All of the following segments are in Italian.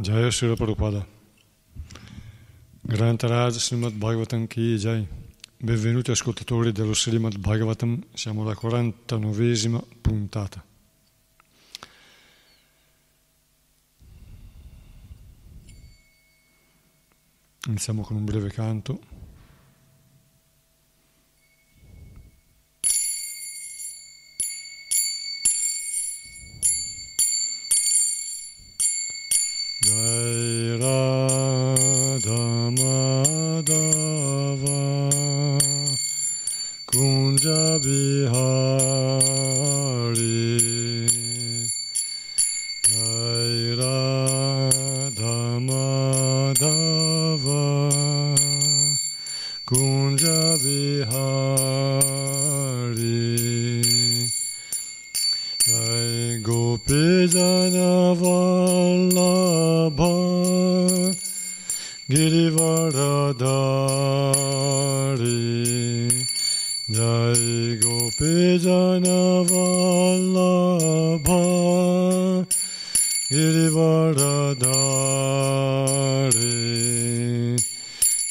Jaya Srila Prabhupada. Grantaraj Srimad Bhagavatam Ki Jai. Benvenuti ascoltatori dello Srimad Bhagavatam, siamo alla 49esima puntata. Iniziamo con un breve canto.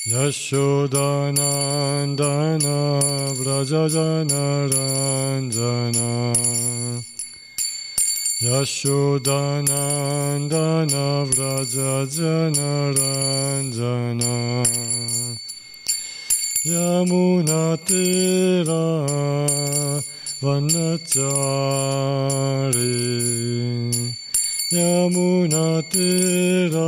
Yashodanandana Vrajajanaranjana Yashodanandana Vrajajanaranjana Yamunatira Vanachari Yamunatira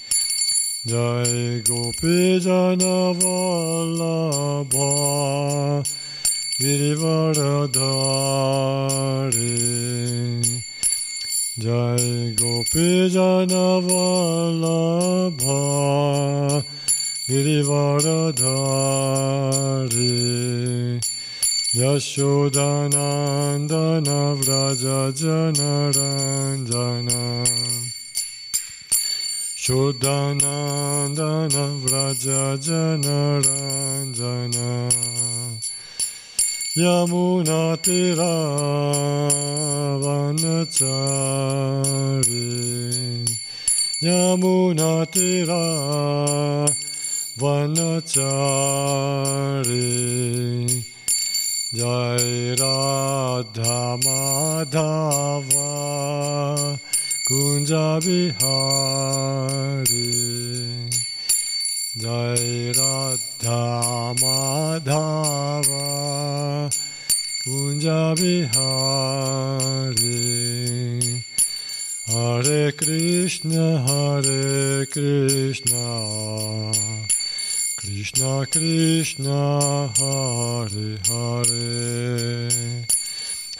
Jai Gopi Jana Vallabha Girivaradari Jai Gopi Jana Vallabha Girivaradari Yashodanandana Vraja Janaranjana Shodhanandana Vraja Janaranjana Vanachari Yamunatira Vanachari Jai Radha Madhava Kunja Bihari Jai Radha Madhava Kunja Bihari Hare Krishna Hare Krishna Krishna Krishna Hare Hare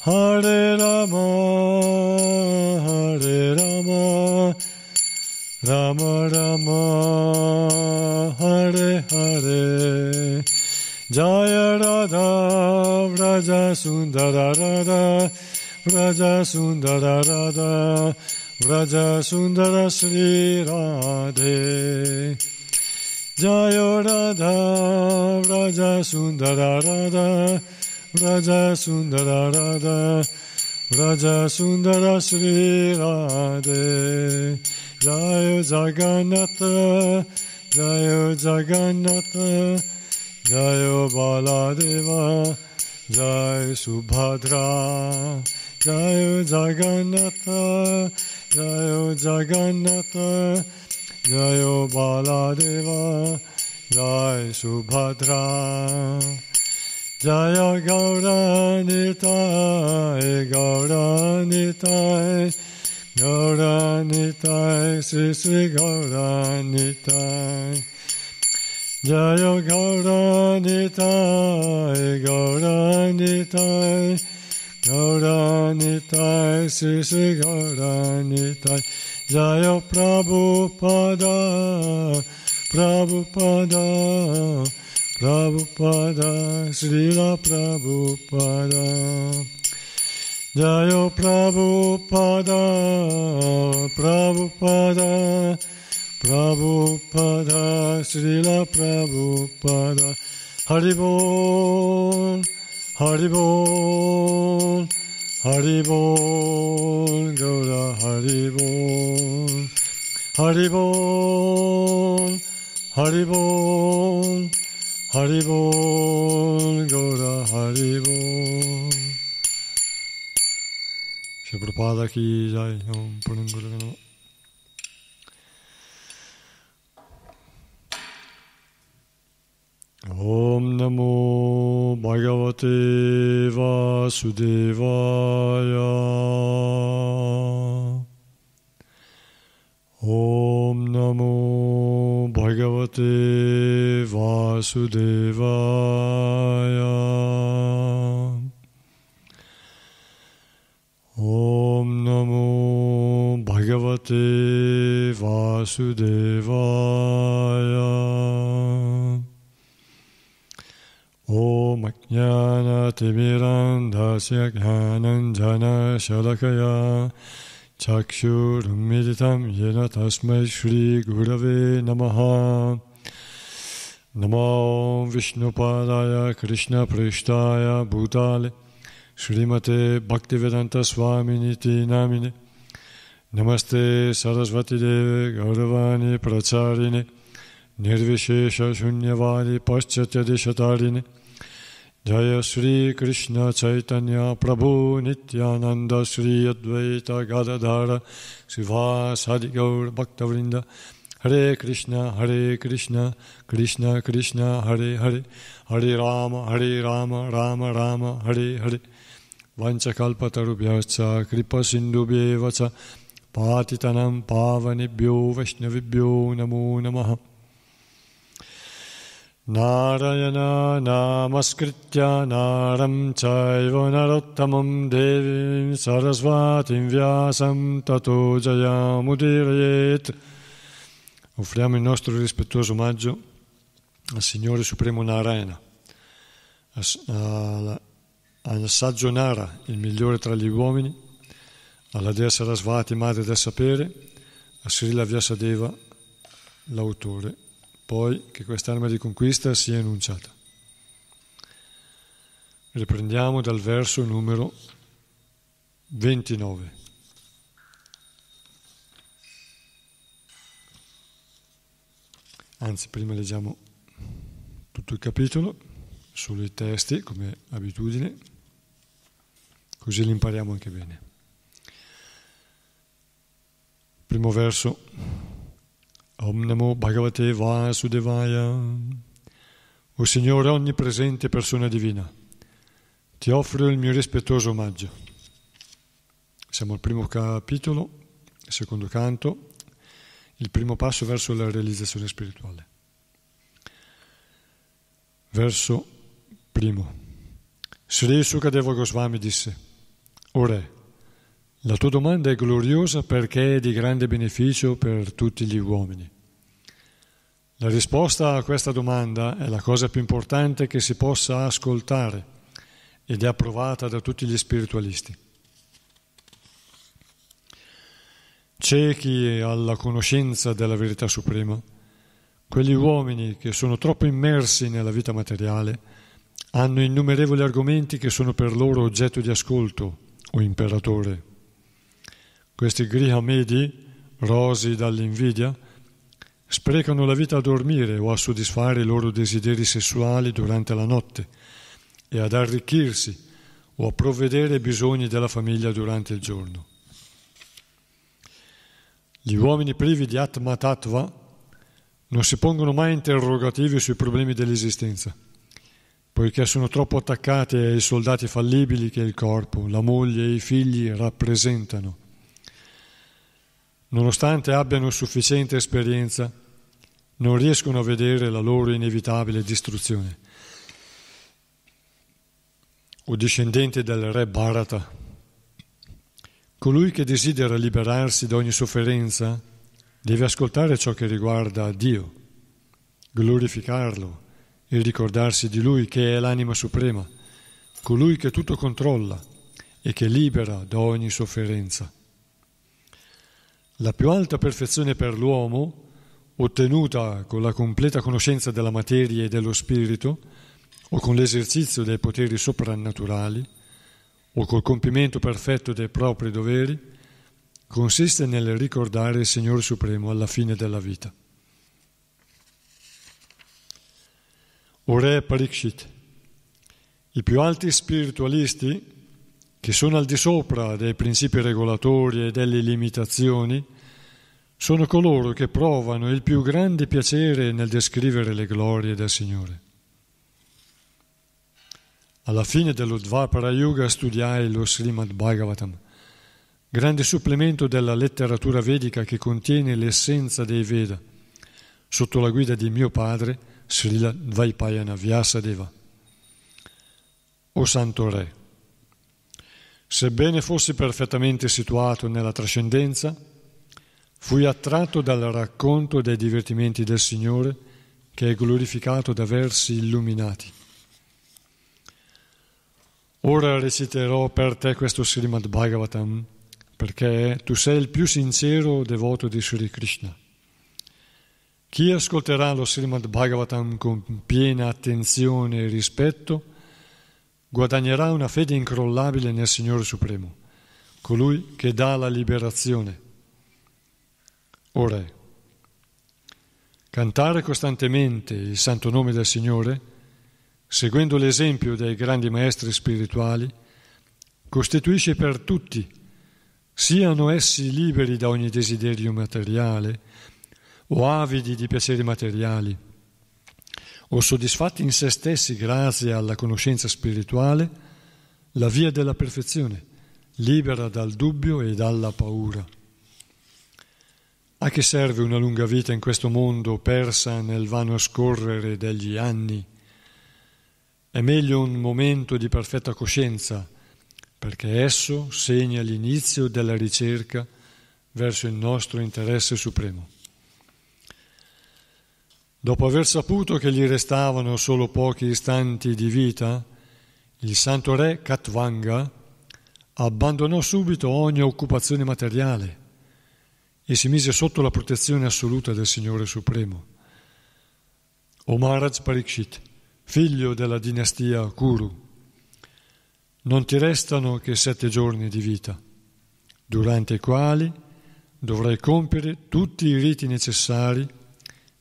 Hare Rama, Hare Rama, Rama Rama, Hare Hare. Jaya Radha, Vraja Sundara Radha, Vraja Sundara Radha, Vraja Sundara Sri Radhe. Jaya Radha, Vraja Sundara Radha, Vraja Sundara Radha, Vraja Sundara Sri Radhe. Jaya Jagannatha, Jaya Jagannatha, Jaya Baladeva, Jaya Subhadra, Jaya Jagannatha, Jaya Jagannatha, Jaya Baladeva, Jaya Subhadra, Jaya Gauranitai, Gauranitai, Gauranitai, Sri Sri Gauranitai. Jaya Gauranitai, Gauranitai, Gauranitai, Sri Sri Gauranitai, Jaya Prabhupada, Prabhupada, Prabhupada, Srila Prabhupada. Jaya Prabhupada, Prabhupada, Prabhupada, Srila Prabhupada, Haribol, Haribol, Haribol, Gaura Haribol, Haribol, Haribol, Haribol, Gaura Haribol. Shri Prabhupada ki jai, Om Purnanguru Namo. Om Namo Bhagavate Vasudevaya. Om Namo Bhagavate Vasudevaya. Om Namo Bhagavate Vasudevaya. Om Jnana Timirandasya Jnananjana Shalakaya Chakshurmilitam Yena Tasmai Shri Gurave Namaha. Namo Vishnupadaya Krishna Prishtaya Bhutale. Srimate Bhaktivedanta Swaminiti Namine Namaste Sarasvati Deve Jaya Sri Krishna Chaitanya Prabhu Nityananda Sri Advaita Gadadhara Srivasadi Gaur Bhaktavrinda Hare Krishna Hare Krishna Krishna Krishna Hare Hare Hare Rama Hare Rama Rama Rama Hare Hare Vanchakalpatarubhyascha Kripa Sindhubhyevacha Patitanam Pavanibhyo Vaishnavibhyo Namo Namaha Narayana Namaskritya Naram Chaiva Narottamam Devim Sarasvatim Vyasam Tato Jayamudirayet Offriamo il nostro rispettoso omaggio al Signore Supremo Narayana, al, al saggio Nara, il migliore tra gli uomini, alla Dea Sarasvati, Madre del Sapere, a Srila Vyasadeva, l'autore poi che quest'arma di conquista sia enunciata. Riprendiamo dal verso numero 29. Anzi, prima leggiamo tutto il capitolo, solo i testi come abitudine, così li impariamo anche bene. Primo verso. Om Namo Bhagavate Vasudevaya. O Signore onnipresente persona divina, ti offro il mio rispettoso omaggio. Siamo al primo capitolo, secondo canto, il primo passo verso la realizzazione spirituale. Verso primo. Sri Sukadeva Goswami disse, O Re, la tua domanda è gloriosa perché è di grande beneficio per tutti gli uomini. La risposta a questa domanda è la cosa più importante che si possa ascoltare ed è approvata da tutti gli spiritualisti. Ciechi alla conoscenza della verità suprema, quegli uomini che sono troppo immersi nella vita materiale hanno innumerevoli argomenti che sono per loro oggetto di ascolto o imperatore. Questi grihamedi, rosi dall'invidia, sprecano la vita a dormire o a soddisfare i loro desideri sessuali durante la notte e ad arricchirsi o a provvedere ai bisogni della famiglia durante il giorno. Gli uomini privi di Atma Tattva non si pongono mai interrogativi sui problemi dell'esistenza, poiché sono troppo attaccati ai soldati fallibili che il corpo, la moglie e i figli rappresentano nonostante abbiano sufficiente esperienza, non riescono a vedere la loro inevitabile distruzione. O discendente del re Bharata, colui che desidera liberarsi da ogni sofferenza deve ascoltare ciò che riguarda Dio, glorificarlo e ricordarsi di Lui che è l'anima suprema, colui che tutto controlla e che libera da ogni sofferenza. La più alta perfezione per l'uomo, ottenuta con la completa conoscenza della materia e dello spirito, o con l'esercizio dei poteri soprannaturali, o col compimento perfetto dei propri doveri, consiste nel ricordare il Signore Supremo alla fine della vita. O Re Parikshit, i più alti spiritualisti che sono al di sopra dei principi regolatori e delle limitazioni, sono coloro che provano il più grande piacere nel descrivere le glorie del Signore. Alla fine dello Dvapara Yuga studiai lo Srimad Bhagavatam, grande supplemento della letteratura vedica che contiene l'essenza dei Veda, sotto la guida di mio padre, Srila Dvaipayana Vyasadeva. O Santo Re, Sebbene fossi perfettamente situato nella trascendenza, fui attratto dal racconto dei divertimenti del Signore che è glorificato da versi illuminati. Ora reciterò per te questo Srimad Bhagavatam perché tu sei il più sincero devoto di Sri Krishna. Chi ascolterà lo Srimad Bhagavatam con piena attenzione e rispetto guadagnerà una fede incrollabile nel Signore Supremo, colui che dà la liberazione. O Re, cantare costantemente il santo nome del Signore, seguendo l'esempio dei grandi maestri spirituali, costituisce per tutti, siano essi liberi da ogni desiderio materiale o avidi di piaceri materiali, o soddisfatti in se stessi grazie alla conoscenza spirituale, la via della perfezione, libera dal dubbio e dalla paura. A che serve una lunga vita in questo mondo persa nel vano scorrere degli anni? È meglio un momento di perfetta coscienza, perché esso segna l'inizio della ricerca verso il nostro interesse supremo. Dopo aver saputo che gli restavano solo pochi istanti di vita, il santo re Katvanga abbandonò subito ogni occupazione materiale e si mise sotto la protezione assoluta del Signore Supremo. O Maharaj Parikshit, figlio della dinastia Kuru, non ti restano che sette giorni di vita, durante i quali dovrai compiere tutti i riti necessari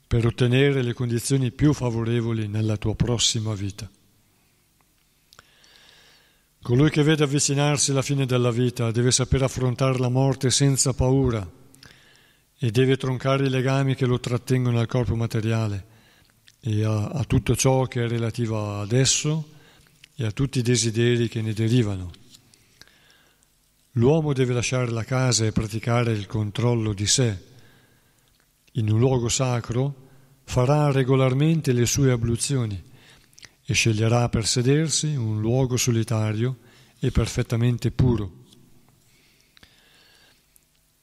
per ottenere le condizioni più favorevoli nella tua prossima vita. Colui che vede avvicinarsi la fine della vita deve saper affrontare la morte senza paura e deve troncare i legami che lo trattengono al corpo materiale e a, a tutto ciò che è relativo ad esso e a tutti i desideri che ne derivano. L'uomo deve lasciare la casa e praticare il controllo di sé. In un luogo sacro farà regolarmente le sue abluzioni e sceglierà per sedersi un luogo solitario e perfettamente puro.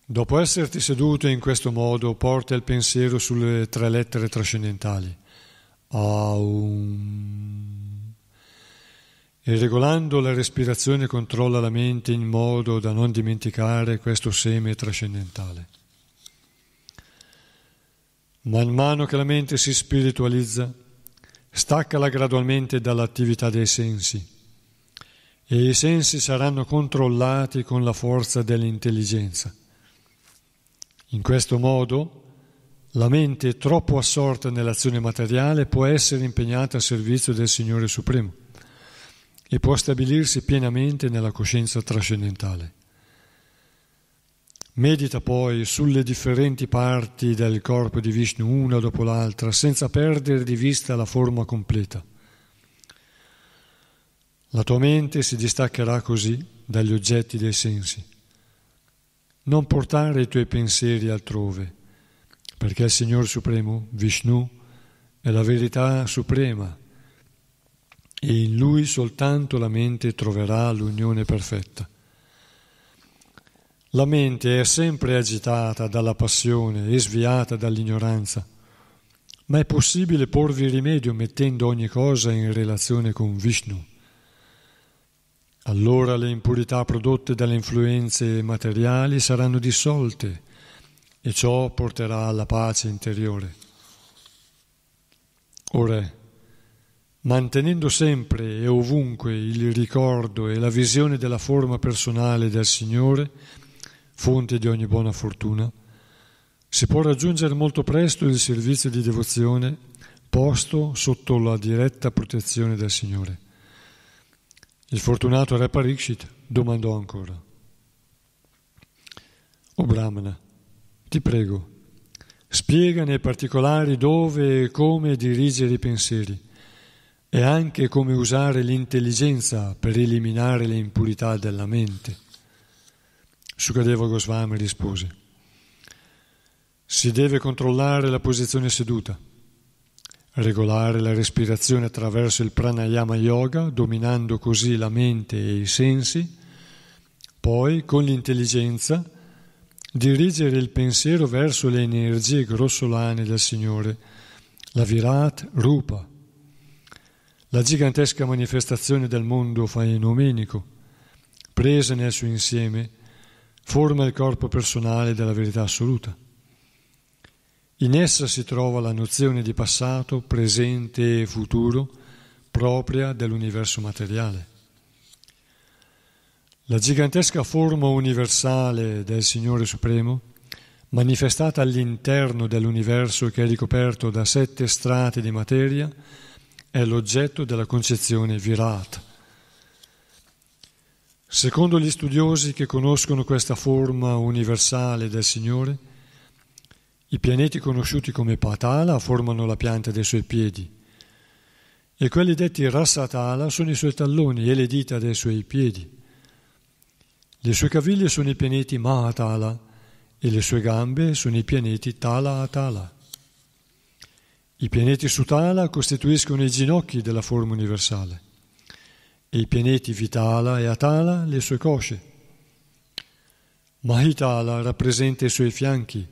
Dopo esserti seduto in questo modo, porta il pensiero sulle tre lettere trascendentali. Aum. E regolando la respirazione controlla la mente in modo da non dimenticare questo seme trascendentale. Man mano che la mente si spiritualizza, staccala gradualmente dall'attività dei sensi e i sensi saranno controllati con la forza dell'intelligenza. In questo modo la mente troppo assorta nell'azione materiale può essere impegnata a servizio del Signore Supremo e può stabilirsi pienamente nella coscienza trascendentale. Medita poi sulle differenti parti del corpo di Vishnu una dopo l'altra senza perdere di vista la forma completa. La tua mente si distaccherà così dagli oggetti dei sensi non portare i tuoi pensieri altrove, perché il Signore Supremo, Vishnu, è la verità suprema e in Lui soltanto la mente troverà l'unione perfetta. La mente è sempre agitata dalla passione e sviata dall'ignoranza, ma è possibile porvi rimedio mettendo ogni cosa in relazione con Vishnu. Allora le impurità prodotte dalle influenze materiali saranno dissolte e ciò porterà alla pace interiore. Ora, mantenendo sempre e ovunque il ricordo e la visione della forma personale del Signore, fonte di ogni buona fortuna, si può raggiungere molto presto il servizio di devozione posto sotto la diretta protezione del Signore. Il fortunato re Parikshit domandò ancora. O Brahmana, ti prego, spiega nei particolari dove e come dirigere i pensieri e anche come usare l'intelligenza per eliminare le impurità della mente. Sukadeva Goswami rispose, si deve controllare la posizione seduta regolare la respirazione attraverso il pranayama yoga, dominando così la mente e i sensi, poi con l'intelligenza dirigere il pensiero verso le energie grossolane del Signore, la Virat Rupa, la gigantesca manifestazione del mondo fainomenico, presa nel suo insieme, forma il corpo personale della verità assoluta. In essa si trova la nozione di passato, presente e futuro propria dell'universo materiale. La gigantesca forma universale del Signore Supremo, manifestata all'interno dell'universo che è ricoperto da sette strati di materia, è l'oggetto della concezione Virat. Secondo gli studiosi che conoscono questa forma universale del Signore, i pianeti conosciuti come Patala formano la pianta dei suoi piedi e quelli detti Rassatala sono i suoi talloni e le dita dei suoi piedi. Le sue caviglie sono i pianeti Mahatala e le sue gambe sono i pianeti Tala Atala. I pianeti Sutala costituiscono i ginocchi della forma universale i pianeti Vitala e Atala le sue cosce. Mahitala rappresenta i suoi fianchi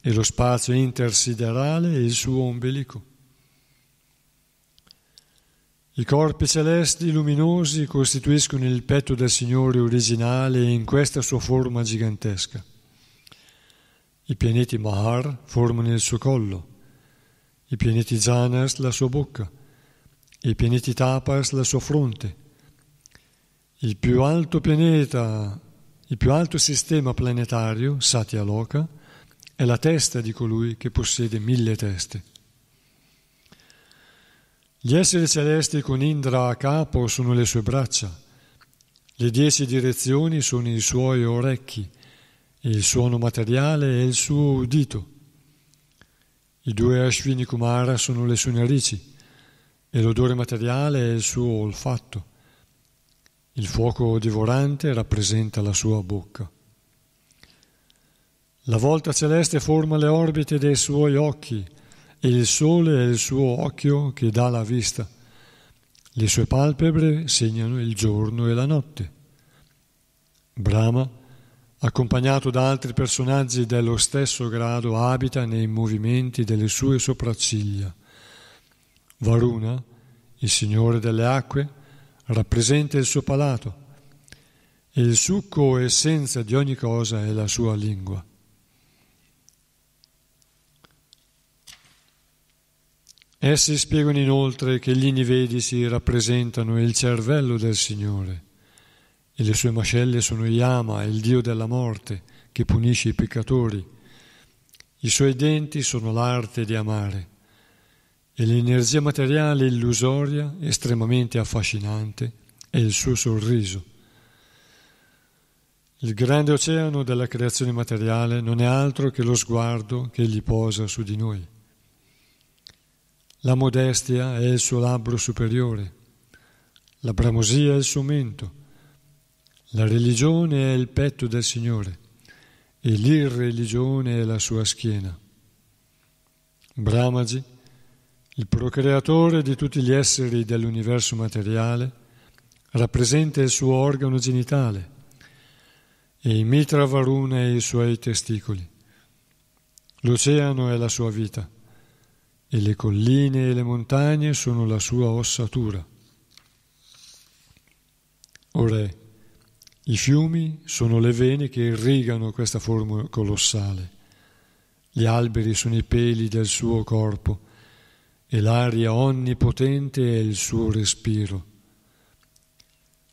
e lo spazio intersiderale è il suo ombelico. I corpi celesti luminosi costituiscono il petto del Signore originale in questa sua forma gigantesca. I pianeti Mahar formano il suo collo, i pianeti Janas la sua bocca, i pianeti Tapas la sua fronte. Il più alto pianeta, il più alto sistema planetario, Satyaloka, è la testa di colui che possiede mille teste. Gli esseri celesti con Indra a capo sono le sue braccia, le dieci direzioni sono i suoi orecchi, il suono materiale è il suo udito. I due Ashwini Kumara sono le sue narici e l'odore materiale è il suo olfatto. Il fuoco divorante rappresenta la sua bocca. La volta celeste forma le orbite dei suoi occhi e il sole è il suo occhio che dà la vista. Le sue palpebre segnano il giorno e la notte. Brahma, accompagnato da altri personaggi dello stesso grado, abita nei movimenti delle sue sopracciglia. Varuna, il signore delle acque, rappresenta il suo palato e il succo o essenza di ogni cosa è la sua lingua. Essi spiegano inoltre che gli nivedici rappresentano il cervello del Signore e le sue mascelle sono Yama, il dio della morte, che punisce i peccatori. I suoi denti sono l'arte di amare e l'energia materiale illusoria, estremamente affascinante, è il suo sorriso. Il grande oceano della creazione materiale non è altro che lo sguardo che egli posa su di noi. La modestia è il suo labbro superiore, la bramosia è il suo mento, la religione è il petto del Signore e l'irreligione è la sua schiena. Brahmaji, il procreatore di tutti gli esseri dell'universo materiale, rappresenta il suo organo genitale e il Mitra Varuna e i suoi testicoli. L'oceano è la sua vita e le colline e le montagne sono la sua ossatura. O i fiumi sono le vene che irrigano questa forma colossale, gli alberi sono i peli del suo corpo e l'aria onnipotente è il suo respiro.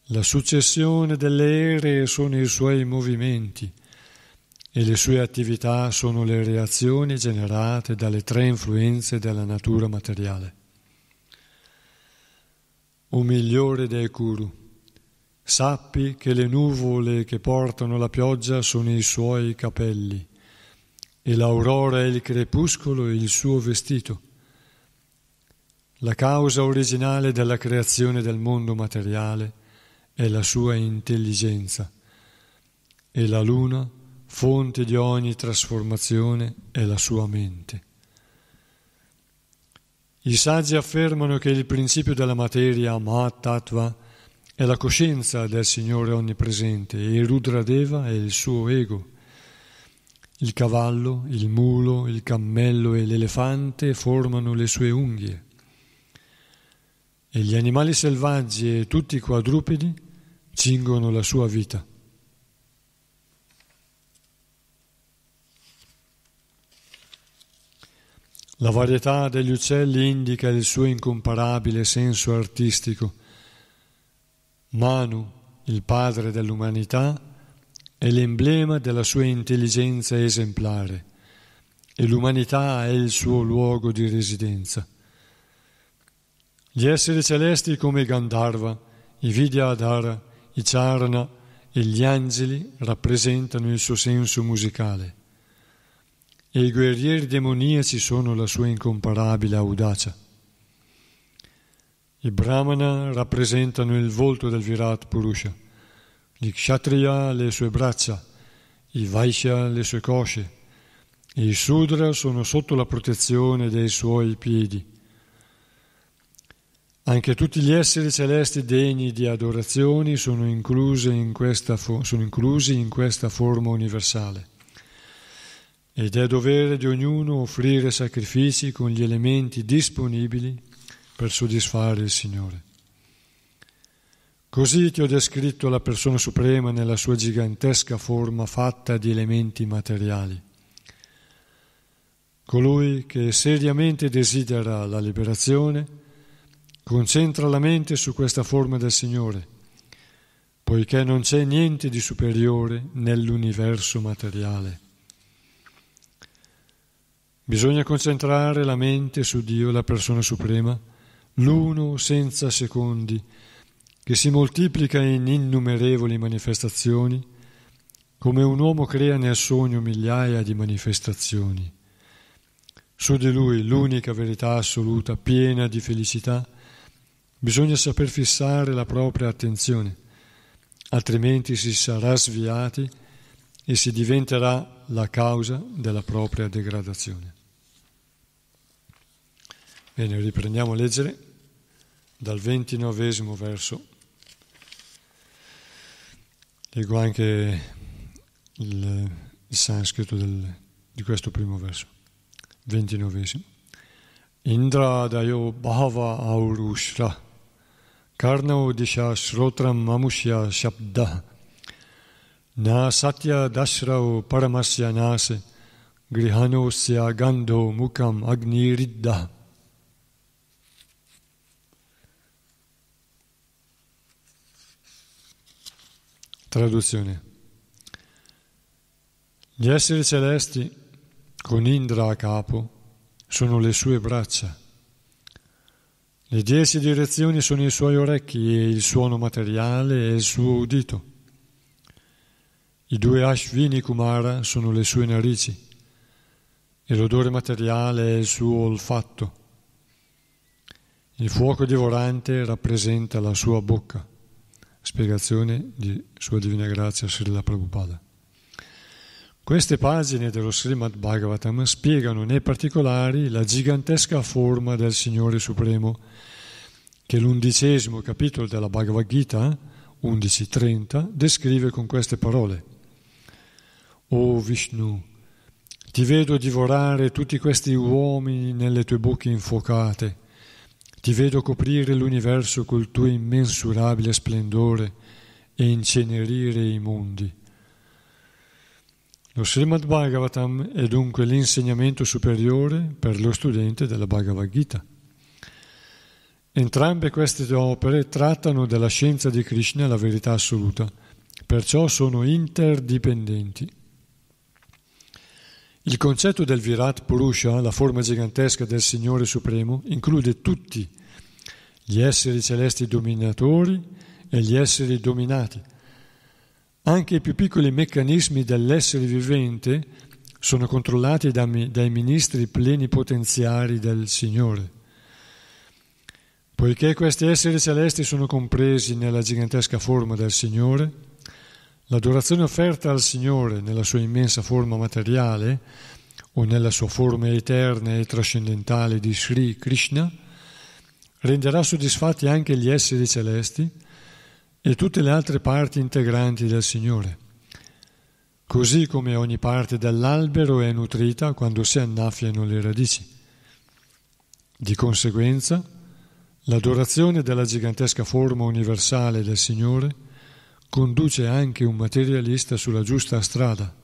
La successione delle ere sono i suoi movimenti e le sue attività sono le reazioni generate dalle tre influenze della natura materiale. O migliore dei Kuru, sappi che le nuvole che portano la pioggia sono i suoi capelli e l'aurora e il crepuscolo il suo vestito. La causa originale della creazione del mondo materiale è la sua intelligenza e la luna fonte di ogni trasformazione è la sua mente. I saggi affermano che il principio della materia, Mahatattva, è la coscienza del Signore onnipresente e il Rudradeva è il suo ego. Il cavallo, il mulo, il cammello e l'elefante formano le sue unghie. E gli animali selvaggi e tutti i quadrupedi cingono la sua vita. La varietà degli uccelli indica il suo incomparabile senso artistico. Manu, il padre dell'umanità, è l'emblema della sua intelligenza esemplare e l'umanità è il suo luogo di residenza. Gli esseri celesti come Gandharva, i Vidyadhara, i Charana e gli angeli rappresentano il suo senso musicale e i guerrieri demoniaci sono la sua incomparabile audacia. I Brahmana rappresentano il volto del Virat Purusha, gli Kshatriya le sue braccia, i Vaishya le sue cosce, e i Sudra sono sotto la protezione dei suoi piedi. Anche tutti gli esseri celesti degni di adorazioni sono in questa, fo- sono inclusi in questa forma universale ed è dovere di ognuno offrire sacrifici con gli elementi disponibili per soddisfare il Signore. Così ti ho descritto la persona suprema nella sua gigantesca forma fatta di elementi materiali. Colui che seriamente desidera la liberazione concentra la mente su questa forma del Signore, poiché non c'è niente di superiore nell'universo materiale. Bisogna concentrare la mente su Dio, la persona suprema, l'uno senza secondi, che si moltiplica in innumerevoli manifestazioni, come un uomo crea nel sogno migliaia di manifestazioni. Su di lui, l'unica verità assoluta, piena di felicità, bisogna saper fissare la propria attenzione, altrimenti si sarà sviati e si diventerà la causa della propria degradazione. Bene, riprendiamo a leggere dal ventinovesimo verso. Leggo anche il, il sanscrito del, di questo primo verso, ventinovesimo. Indra dayo bhava aurushra karnau disha shrotram mamushya shabda na satya dashrau paramasya nase grihanosya gandho mukam agniridda Traduzione. Gli esseri celesti, con Indra a capo, sono le sue braccia. Le dieci direzioni sono i suoi orecchi e il suono materiale è il suo udito. I due Ashvini Kumara sono le sue narici e l'odore materiale è il suo olfatto. Il fuoco divorante rappresenta la sua bocca. Spiegazione di Sua Divina Grazia Srila Prabhupada. Queste pagine dello Srimad Bhagavatam spiegano nei particolari la gigantesca forma del Signore Supremo che l'undicesimo capitolo della Bhagavad Gita, 11.30, descrive con queste parole. O Vishnu, ti vedo divorare tutti questi uomini nelle tue bocche infuocate ti vedo coprire l'universo col tuo immensurabile splendore e incenerire i mondi. Lo Srimad Bhagavatam è dunque l'insegnamento superiore per lo studente della Bhagavad Gita. Entrambe queste opere trattano della scienza di Krishna, la verità assoluta, perciò sono interdipendenti. Il concetto del Virat Purusha, la forma gigantesca del Signore Supremo, include tutti gli esseri celesti dominatori e gli esseri dominati. Anche i più piccoli meccanismi dell'essere vivente sono controllati dai ministri plenipotenziari del Signore. Poiché questi esseri celesti sono compresi nella gigantesca forma del Signore, L'adorazione offerta al Signore nella sua immensa forma materiale o nella sua forma eterna e trascendentale di Sri Krishna renderà soddisfatti anche gli esseri celesti e tutte le altre parti integranti del Signore, così come ogni parte dell'albero è nutrita quando si annaffiano le radici. Di conseguenza, l'adorazione della gigantesca forma universale del Signore conduce anche un materialista sulla giusta strada.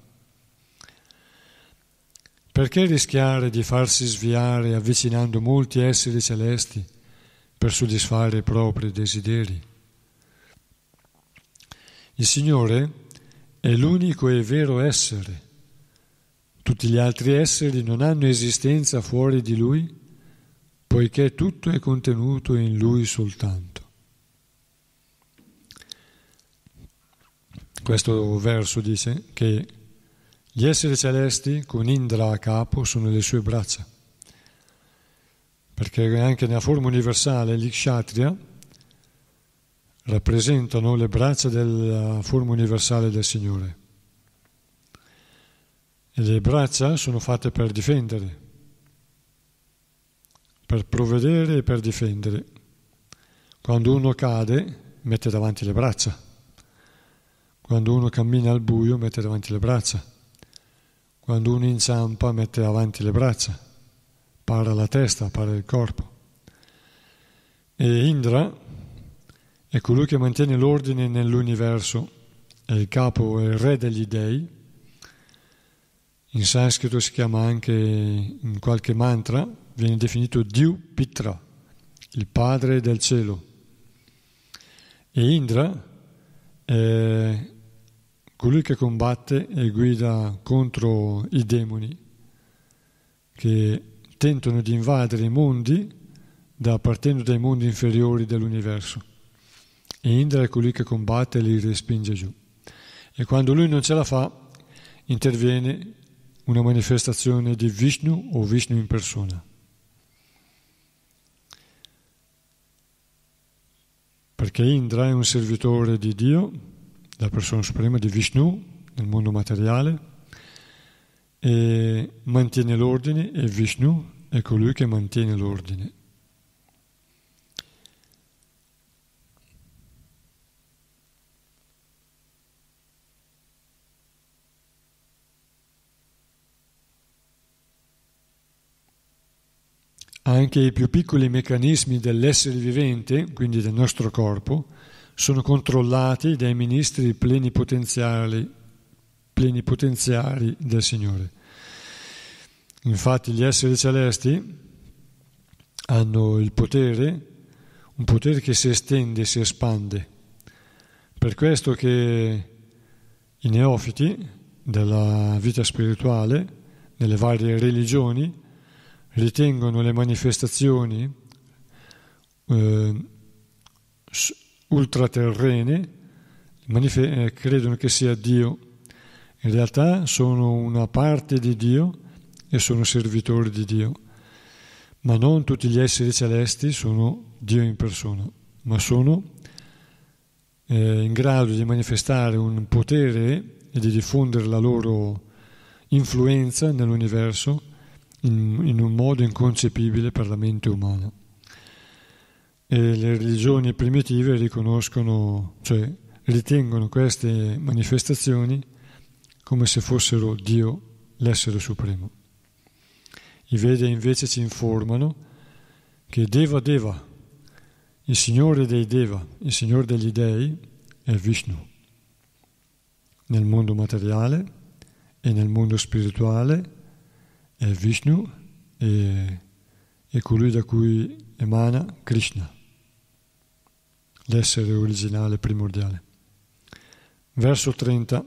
Perché rischiare di farsi sviare avvicinando molti esseri celesti per soddisfare i propri desideri? Il Signore è l'unico e vero essere. Tutti gli altri esseri non hanno esistenza fuori di Lui, poiché tutto è contenuto in Lui soltanto. Questo verso dice che gli esseri celesti con Indra a capo sono le sue braccia, perché anche nella forma universale gli kshatriya rappresentano le braccia della forma universale del Signore. E le braccia sono fatte per difendere, per provvedere e per difendere. Quando uno cade, mette davanti le braccia quando uno cammina al buio mette davanti le braccia. Quando uno inciampa mette avanti le braccia. Para la testa, para il corpo. E Indra è colui che mantiene l'ordine nell'universo, è il capo, è il re degli dei. In sanscrito si chiama anche, in qualche mantra, viene definito Diu Pitra, il padre del cielo. E Indra è colui che combatte e guida contro i demoni che tentano di invadere i mondi da, partendo dai mondi inferiori dell'universo. E Indra è colui che combatte e li respinge giù. E quando lui non ce la fa, interviene una manifestazione di Vishnu o Vishnu in persona. Perché Indra è un servitore di Dio, la persona suprema di Vishnu nel mondo materiale, e mantiene l'ordine e Vishnu è colui che mantiene l'ordine. Anche i più piccoli meccanismi dell'essere vivente, quindi del nostro corpo, sono controllati dai ministri plenipotenziali, plenipotenziari del Signore. Infatti gli esseri celesti hanno il potere, un potere che si estende, si espande. Per questo che i neofiti della vita spirituale, nelle varie religioni, ritengono le manifestazioni eh, ultraterrene, manife- eh, credono che sia Dio. In realtà sono una parte di Dio e sono servitori di Dio. Ma non tutti gli esseri celesti sono Dio in persona, ma sono eh, in grado di manifestare un potere e di diffondere la loro influenza nell'universo in, in un modo inconcepibile per la mente umana. E le religioni primitive riconoscono, cioè ritengono queste manifestazioni come se fossero Dio, l'essere supremo. I Veda invece ci informano che Deva Deva, il Signore dei Deva, il Signore degli Dei, è Vishnu. Nel mondo materiale e nel mondo spirituale è Vishnu e, e colui da cui emana Krishna, l'essere originale primordiale. Verso 30.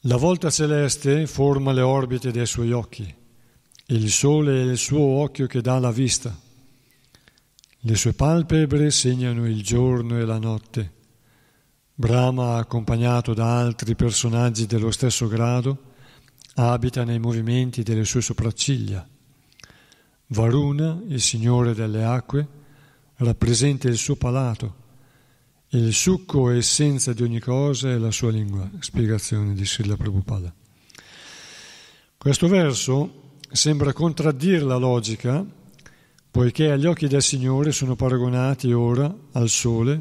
La volta celeste forma le orbite dei suoi occhi, il sole è il suo occhio che dà la vista. Le sue palpebre segnano il giorno e la notte. Brahma, accompagnato da altri personaggi dello stesso grado, abita nei movimenti delle sue sopracciglia. Varuna, il signore delle acque, rappresenta il suo palato. Il succo e essenza di ogni cosa è la sua lingua. Spiegazione di Srila Prabhupada. Questo verso sembra contraddire la logica, poiché agli occhi del Signore sono paragonati ora al sole,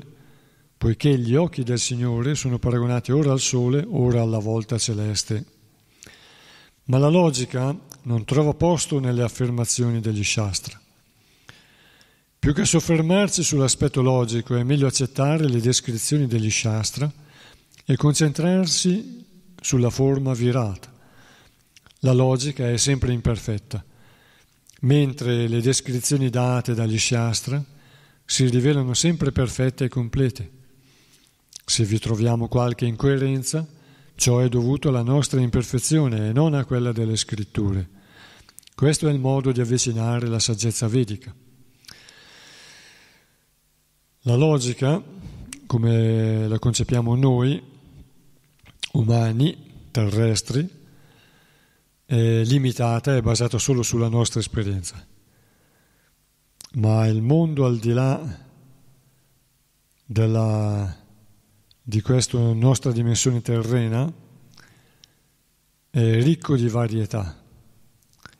poiché gli occhi del Signore sono paragonati ora al sole, ora alla volta celeste. Ma la logica non trova posto nelle affermazioni degli Shastra. Più che soffermarsi sull'aspetto logico è meglio accettare le descrizioni degli Shastra e concentrarsi sulla forma virata. La logica è sempre imperfetta, mentre le descrizioni date dagli Shastra si rivelano sempre perfette e complete. Se vi troviamo qualche incoerenza, Ciò è dovuto alla nostra imperfezione e non a quella delle scritture. Questo è il modo di avvicinare la saggezza vedica. La logica, come la concepiamo noi, umani, terrestri, è limitata, è basata solo sulla nostra esperienza. Ma il mondo al di là della di questa nostra dimensione terrena è ricco di varietà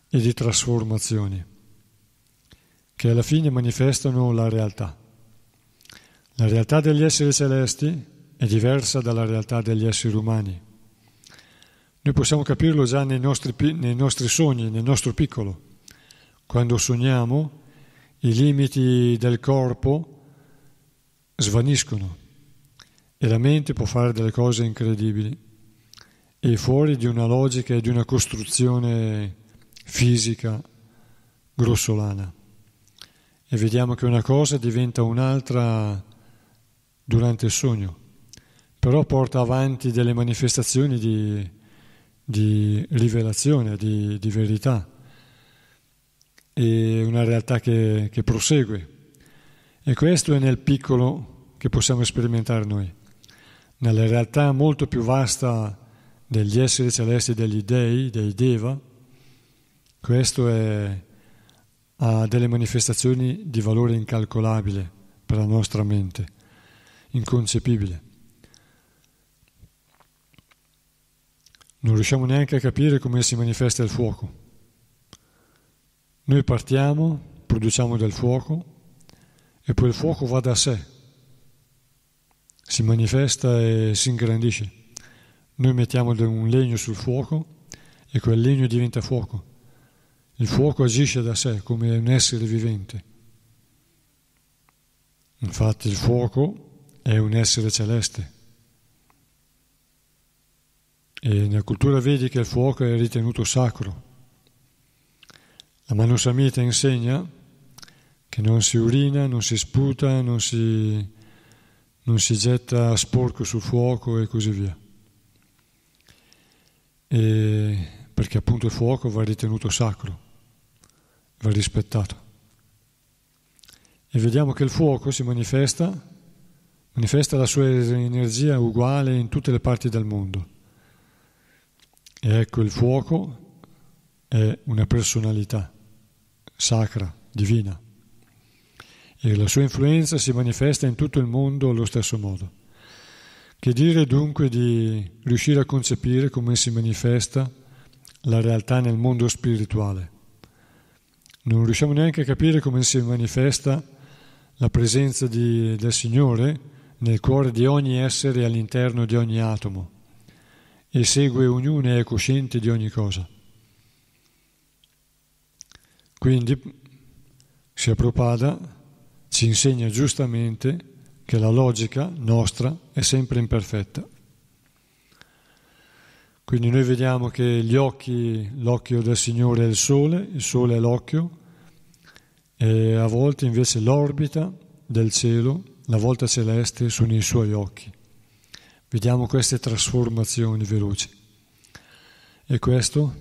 e di trasformazioni che alla fine manifestano la realtà. La realtà degli esseri celesti è diversa dalla realtà degli esseri umani. Noi possiamo capirlo già nei nostri, nei nostri sogni, nel nostro piccolo. Quando sogniamo, i limiti del corpo svaniscono e la mente può fare delle cose incredibili e fuori di una logica e di una costruzione fisica grossolana. E vediamo che una cosa diventa un'altra durante il sogno, però porta avanti delle manifestazioni di, di rivelazione, di, di verità. è una realtà che, che prosegue. E questo è nel piccolo che possiamo sperimentare noi. Nella realtà molto più vasta degli esseri celesti, degli dei, dei Deva, questo è, ha delle manifestazioni di valore incalcolabile per la nostra mente, inconcepibile. Non riusciamo neanche a capire come si manifesta il fuoco. Noi partiamo, produciamo del fuoco e poi il fuoco va da sé, si manifesta e si ingrandisce. Noi mettiamo un legno sul fuoco e quel legno diventa fuoco. Il fuoco agisce da sé come un essere vivente. Infatti il fuoco è un essere celeste. E nella cultura vedica il fuoco è ritenuto sacro. La Manusamita insegna che non si urina, non si sputa, non si, non si getta sporco sul fuoco e così via. E perché appunto il fuoco va ritenuto sacro, va rispettato. E vediamo che il fuoco si manifesta, manifesta la sua energia uguale in tutte le parti del mondo. E ecco il fuoco è una personalità sacra, divina, e la sua influenza si manifesta in tutto il mondo allo stesso modo. Che dire dunque di riuscire a concepire come si manifesta la realtà nel mondo spirituale? Non riusciamo neanche a capire come si manifesta la presenza di, del Signore nel cuore di ogni essere all'interno di ogni atomo e segue ognuno e è cosciente di ogni cosa. Quindi Sia Prabhupada ci insegna giustamente che la logica nostra è sempre imperfetta. Quindi noi vediamo che gli occhi, l'occhio del Signore è il Sole, il Sole è l'occhio, e a volte invece l'orbita del cielo, la volta celeste, sono i suoi occhi. Vediamo queste trasformazioni veloci. E questo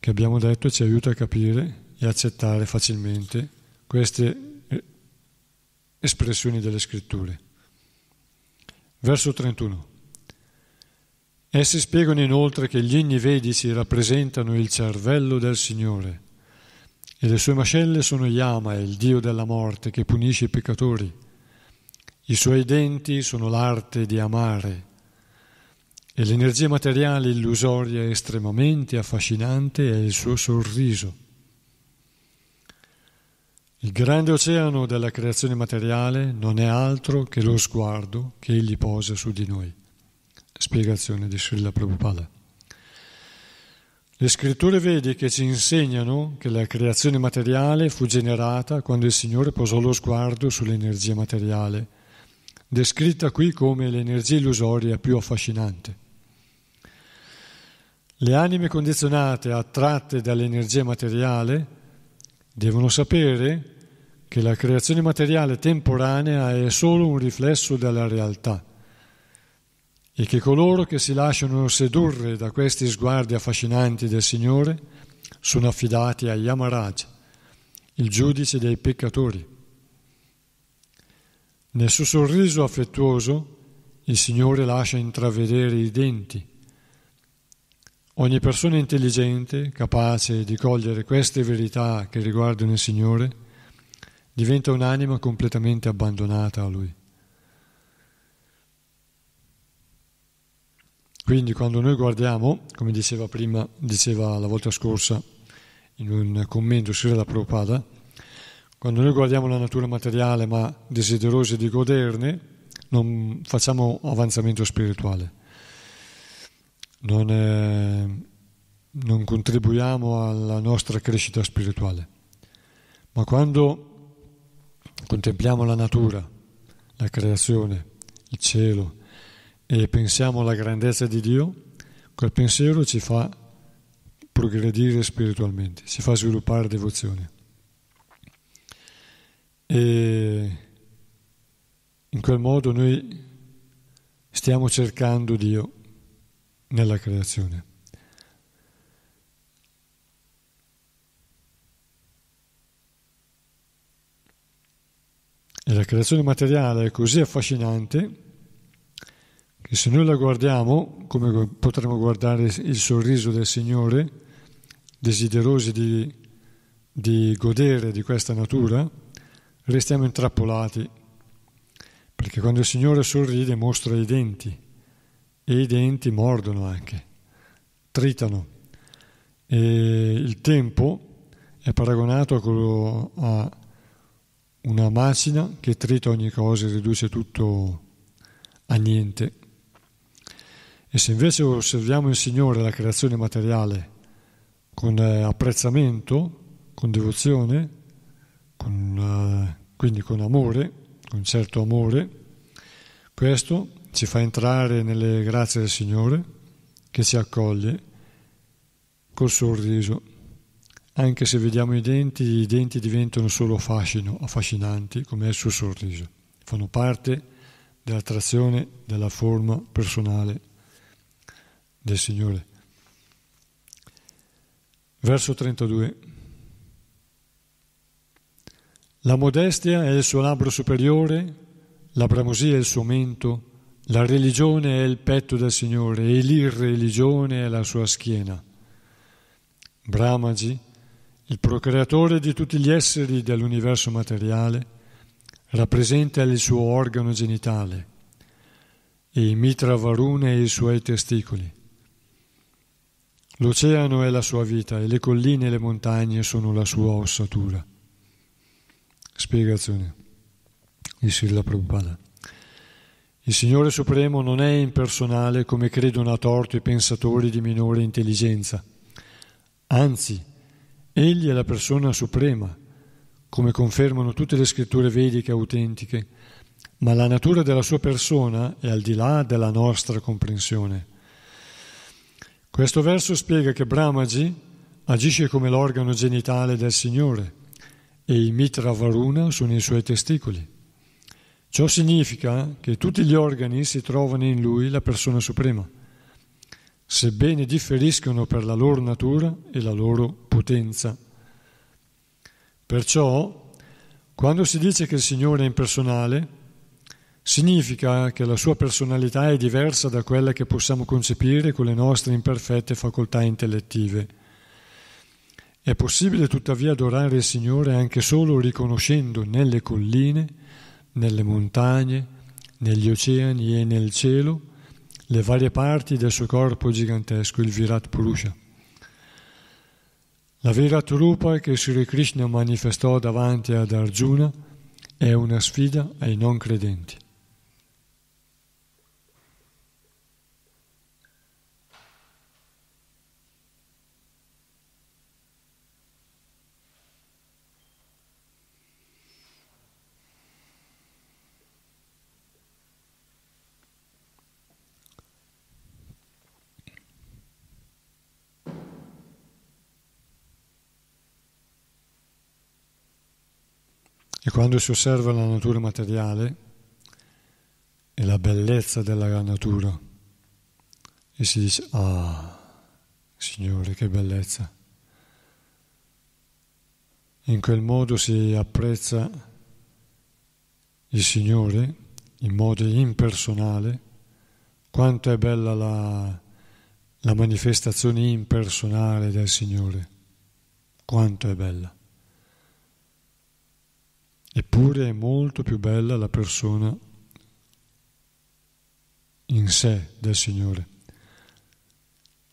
che abbiamo detto ci aiuta a capire e accettare facilmente queste eh, espressioni delle scritture. Verso 31. Essi spiegano inoltre che gli inni vedici rappresentano il cervello del Signore e le sue mascelle sono Yama, il dio della morte che punisce i peccatori. I suoi denti sono l'arte di amare e l'energia materiale illusoria estremamente affascinante è il suo sorriso. Il grande oceano della creazione materiale non è altro che lo sguardo che egli posa su di noi. Spiegazione di Srila Prabhupada. Le scritture vediche ci insegnano che la creazione materiale fu generata quando il Signore posò lo sguardo sull'energia materiale, descritta qui come l'energia illusoria più affascinante. Le anime condizionate, attratte dall'energia materiale, devono sapere che la creazione materiale temporanea è solo un riflesso della realtà e che coloro che si lasciano sedurre da questi sguardi affascinanti del Signore sono affidati a Yamaraj, il giudice dei peccatori. Nel suo sorriso affettuoso il Signore lascia intravedere i denti. Ogni persona intelligente, capace di cogliere queste verità che riguardano il Signore, diventa un'anima completamente abbandonata a Lui. Quindi quando noi guardiamo, come diceva prima, diceva la volta scorsa in un commento Srila Prabhupada, quando noi guardiamo la natura materiale ma desiderosi di goderne, non facciamo avanzamento spirituale, non, è, non contribuiamo alla nostra crescita spirituale. Ma quando contempliamo la natura, la creazione, il cielo, e pensiamo alla grandezza di Dio, quel pensiero ci fa progredire spiritualmente, ci fa sviluppare devozione. E in quel modo noi stiamo cercando Dio nella creazione. E la creazione materiale è così affascinante che se noi la guardiamo, come potremmo guardare il sorriso del Signore, desiderosi di, di godere di questa natura, restiamo intrappolati, perché quando il Signore sorride mostra i denti e i denti mordono anche, tritano. E il tempo è paragonato a, a una macina che trita ogni cosa e riduce tutto a niente. E se invece osserviamo il Signore, la creazione materiale, con eh, apprezzamento, con devozione, con, uh, quindi con amore, con certo amore, questo ci fa entrare nelle grazie del Signore che ci accoglie col sorriso. Anche se vediamo i denti, i denti diventano solo fascino, affascinanti, come è il suo sorriso. Fanno parte dell'attrazione della forma personale del Signore. Verso 32. La modestia è il suo labbro superiore, la bramosia è il suo mento, la religione è il petto del Signore e l'irreligione è la sua schiena. Brahmaji, il procreatore di tutti gli esseri dell'universo materiale, rappresenta il suo organo genitale il Mitra Varuna e i suoi testicoli. L'oceano è la sua vita e le colline e le montagne sono la sua ossatura. Spiegazione di Srila Prabhupada. Il Signore Supremo non è impersonale come credono a torto i pensatori di minore intelligenza. Anzi, Egli è la persona suprema, come confermano tutte le scritture vediche autentiche, ma la natura della sua persona è al di là della nostra comprensione. Questo verso spiega che Brahmaji agisce come l'organo genitale del Signore e i Mitra Varuna sono i suoi testicoli. Ciò significa che tutti gli organi si trovano in lui la persona suprema, sebbene differiscono per la loro natura e la loro potenza. Perciò, quando si dice che il Signore è impersonale, significa che la sua personalità è diversa da quella che possiamo concepire con le nostre imperfette facoltà intellettive. È possibile tuttavia adorare il Signore anche solo riconoscendo nelle colline, nelle montagne, negli oceani e nel cielo le varie parti del suo corpo gigantesco, il Virat Purusha. La Virat Rupa che Sri Krishna manifestò davanti ad Arjuna è una sfida ai non credenti. Quando si osserva la natura materiale e la bellezza della natura e si dice, ah, Signore, che bellezza. In quel modo si apprezza il Signore in modo impersonale, quanto è bella la, la manifestazione impersonale del Signore, quanto è bella. Eppure è molto più bella la persona in sé del Signore,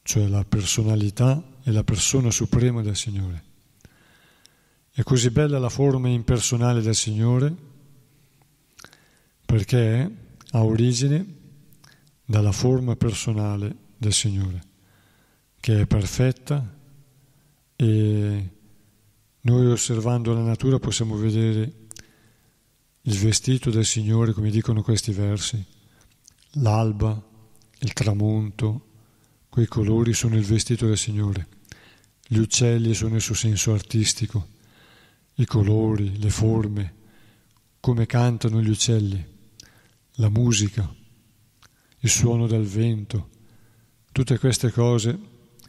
cioè la personalità e la persona suprema del Signore. È così bella la forma impersonale del Signore perché ha origine dalla forma personale del Signore, che è perfetta e noi osservando la natura possiamo vedere il vestito del Signore, come dicono questi versi, l'alba, il tramonto, quei colori sono il vestito del Signore, gli uccelli sono il suo senso artistico, i colori, le forme, come cantano gli uccelli, la musica, il suono del vento, tutte queste cose,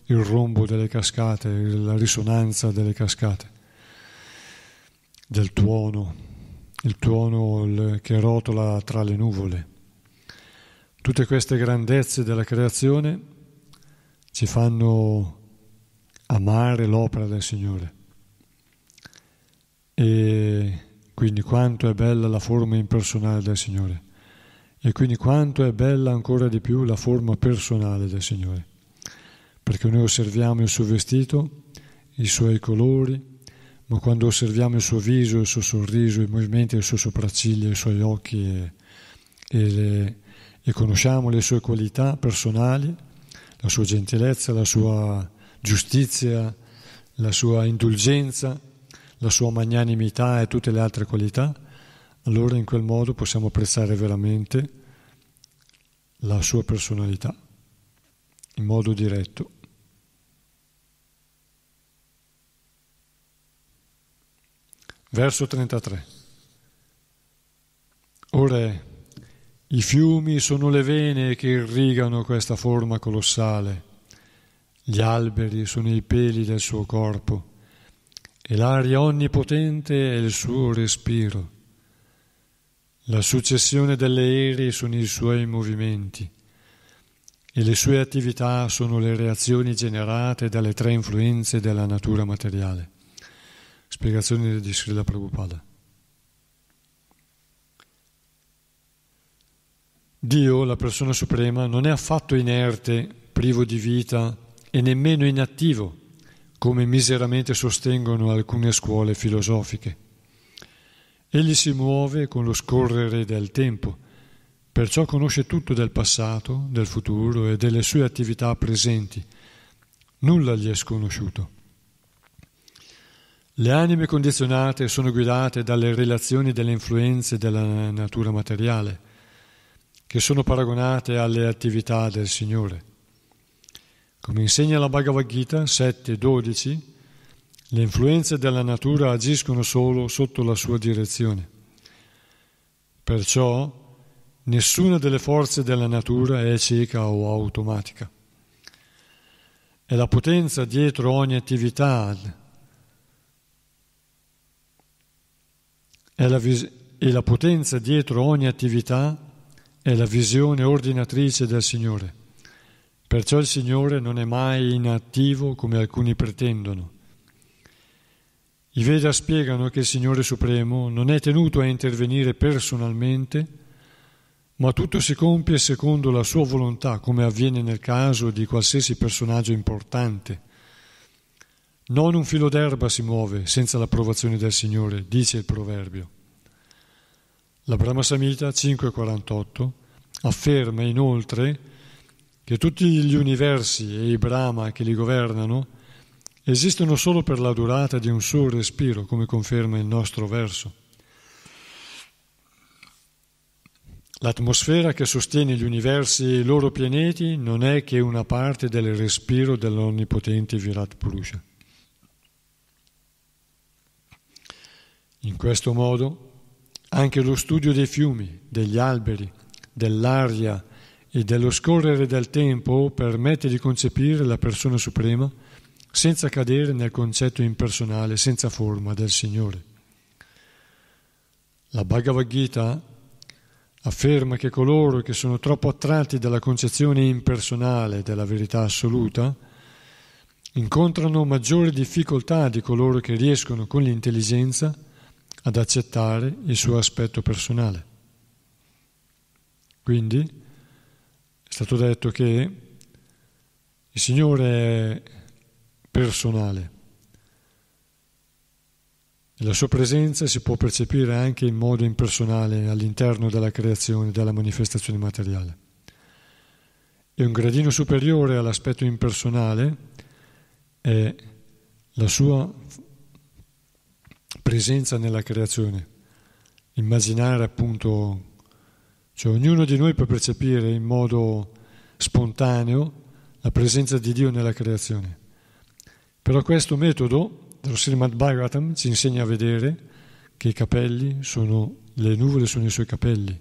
il rombo delle cascate, la risonanza delle cascate, del tuono, il tuono che rotola tra le nuvole. Tutte queste grandezze della creazione ci fanno amare l'opera del Signore. E quindi quanto è bella la forma impersonale del Signore. E quindi quanto è bella ancora di più la forma personale del Signore. Perché noi osserviamo il suo vestito, i suoi colori, ma quando osserviamo il suo viso, il suo sorriso, i movimenti del suo sopracciglio, i suoi occhi e, e, le, e conosciamo le sue qualità personali, la sua gentilezza, la sua giustizia, la sua indulgenza, la sua magnanimità e tutte le altre qualità, allora in quel modo possiamo apprezzare veramente la sua personalità in modo diretto. Verso 33. Ora i fiumi sono le vene che irrigano questa forma colossale, gli alberi sono i peli del suo corpo e l'aria onnipotente è il suo respiro. La successione delle aerei sono i suoi movimenti e le sue attività sono le reazioni generate dalle tre influenze della natura materiale. Spiegazione di Srila Prabhupada. Dio, la persona suprema, non è affatto inerte, privo di vita e nemmeno inattivo, come miseramente sostengono alcune scuole filosofiche. Egli si muove con lo scorrere del tempo, perciò conosce tutto del passato, del futuro e delle sue attività presenti. Nulla gli è sconosciuto. Le anime condizionate sono guidate dalle relazioni delle influenze della natura materiale, che sono paragonate alle attività del Signore. Come insegna la Bhagavad Gita 7.12, le influenze della natura agiscono solo sotto la sua direzione. Perciò nessuna delle forze della natura è cieca o automatica. È la potenza dietro ogni attività la vis- e la potenza dietro ogni attività è la visione ordinatrice del Signore. Perciò il Signore non è mai inattivo come alcuni pretendono. I Veda spiegano che il Signore Supremo non è tenuto a intervenire personalmente, ma tutto si compie secondo la sua volontà, come avviene nel caso di qualsiasi personaggio importante. Non un filo d'erba si muove senza l'approvazione del Signore, dice il proverbio. La Brahma Samhita 5.48 afferma inoltre che tutti gli universi e i Brahma che li governano esistono solo per la durata di un solo respiro, come conferma il nostro verso. L'atmosfera che sostiene gli universi e i loro pianeti non è che una parte del respiro dell'onnipotente Virat Purusha. In questo modo anche lo studio dei fiumi, degli alberi, dell'aria e dello scorrere del tempo permette di concepire la persona suprema senza cadere nel concetto impersonale, senza forma del Signore. La Bhagavad Gita afferma che coloro che sono troppo attratti dalla concezione impersonale della verità assoluta incontrano maggiori difficoltà di coloro che riescono con l'intelligenza ad accettare il suo aspetto personale. Quindi è stato detto che il Signore è personale e la sua presenza si può percepire anche in modo impersonale all'interno della creazione, della manifestazione materiale. E un gradino superiore all'aspetto impersonale è la sua presenza nella creazione. Immaginare appunto, cioè ognuno di noi può percepire in modo spontaneo la presenza di Dio nella creazione. Però questo metodo dello Srimad Bhagavatam ci insegna a vedere che i capelli sono, le nuvole sono i suoi capelli,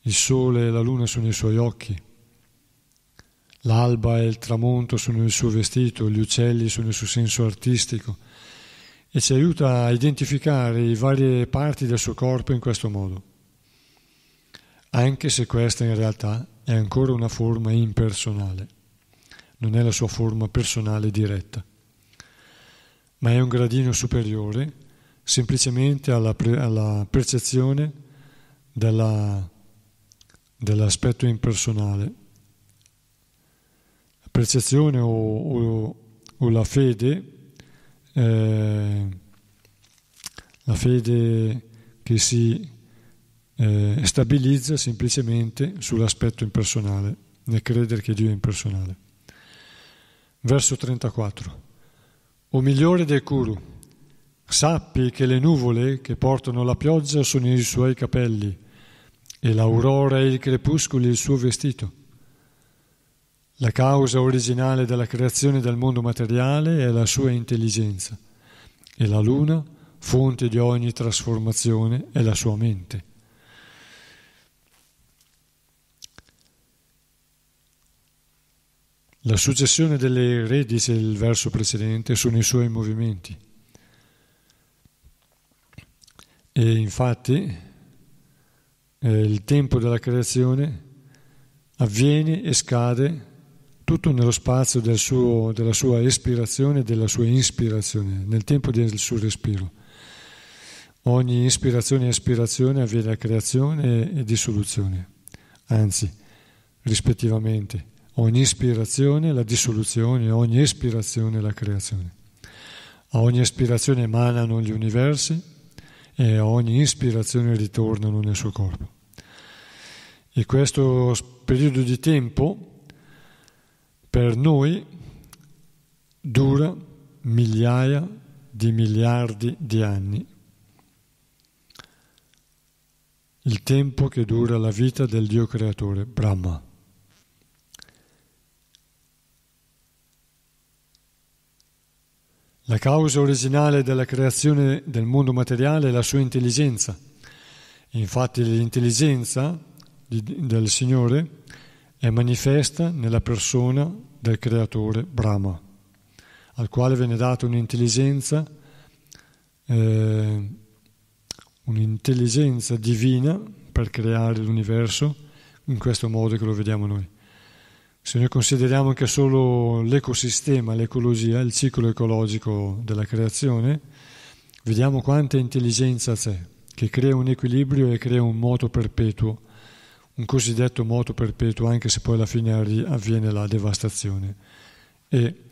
il sole e la luna sono i suoi occhi, l'alba e il tramonto sono il suo vestito, gli uccelli sono il suo senso artistico, e ci aiuta a identificare le varie parti del suo corpo in questo modo, anche se questa in realtà è ancora una forma impersonale, non è la sua forma personale diretta, ma è un gradino superiore semplicemente alla, pre- alla percezione della, dell'aspetto impersonale. La percezione o, o, o la fede eh, la fede che si eh, stabilizza semplicemente sull'aspetto impersonale, nel credere che Dio è impersonale. Verso 34. O migliore del Kuru, sappi che le nuvole che portano la pioggia sono i suoi capelli e l'aurora e il crepuscolo il suo vestito. La causa originale della creazione del mondo materiale è la sua intelligenza e la luna, fonte di ogni trasformazione, è la sua mente. La successione delle re, dice il verso precedente, sono i suoi movimenti. E infatti eh, il tempo della creazione avviene e scade tutto nello spazio del suo, della sua espirazione e della sua ispirazione, nel tempo del suo respiro. Ogni ispirazione e espirazione avviene la creazione e dissoluzione, anzi, rispettivamente, ogni ispirazione la dissoluzione, ogni espirazione la creazione. A ogni espirazione emanano gli universi e a ogni ispirazione ritornano nel suo corpo. E questo periodo di tempo per noi dura migliaia di miliardi di anni. Il tempo che dura la vita del Dio creatore, Brahma. La causa originale della creazione del mondo materiale è la sua intelligenza. Infatti l'intelligenza del Signore è manifesta nella persona del creatore Brahma, al quale viene data un'intelligenza, eh, un'intelligenza divina per creare l'universo in questo modo che lo vediamo noi. Se noi consideriamo che solo l'ecosistema, l'ecologia, il ciclo ecologico della creazione, vediamo quanta intelligenza c'è, che crea un equilibrio e crea un moto perpetuo un cosiddetto moto perpetuo, anche se poi alla fine avviene la devastazione. E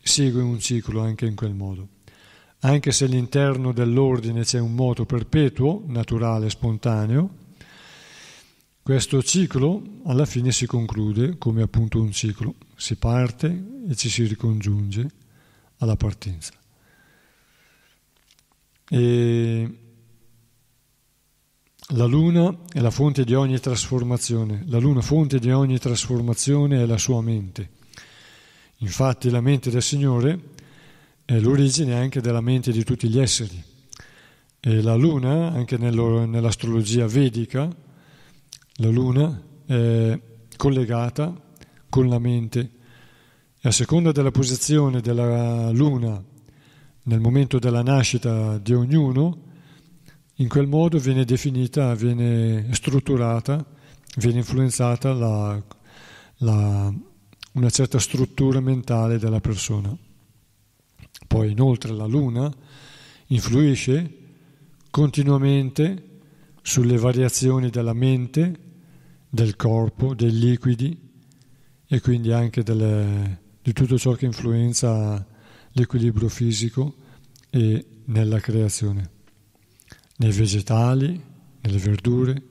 segue un ciclo anche in quel modo. Anche se all'interno dell'ordine c'è un moto perpetuo, naturale, spontaneo, questo ciclo alla fine si conclude come appunto un ciclo, si parte e ci si ricongiunge alla partenza. E la luna è la fonte di ogni trasformazione, la luna fonte di ogni trasformazione è la sua mente. Infatti la mente del Signore è l'origine anche della mente di tutti gli esseri. E la luna, anche nell'astrologia vedica, la luna è collegata con la mente e a seconda della posizione della luna nel momento della nascita di ognuno, in quel modo viene definita, viene strutturata, viene influenzata la, la, una certa struttura mentale della persona. Poi inoltre la Luna influisce continuamente sulle variazioni della mente, del corpo, dei liquidi e quindi anche delle, di tutto ciò che influenza l'equilibrio fisico e nella creazione nei vegetali, nelle verdure,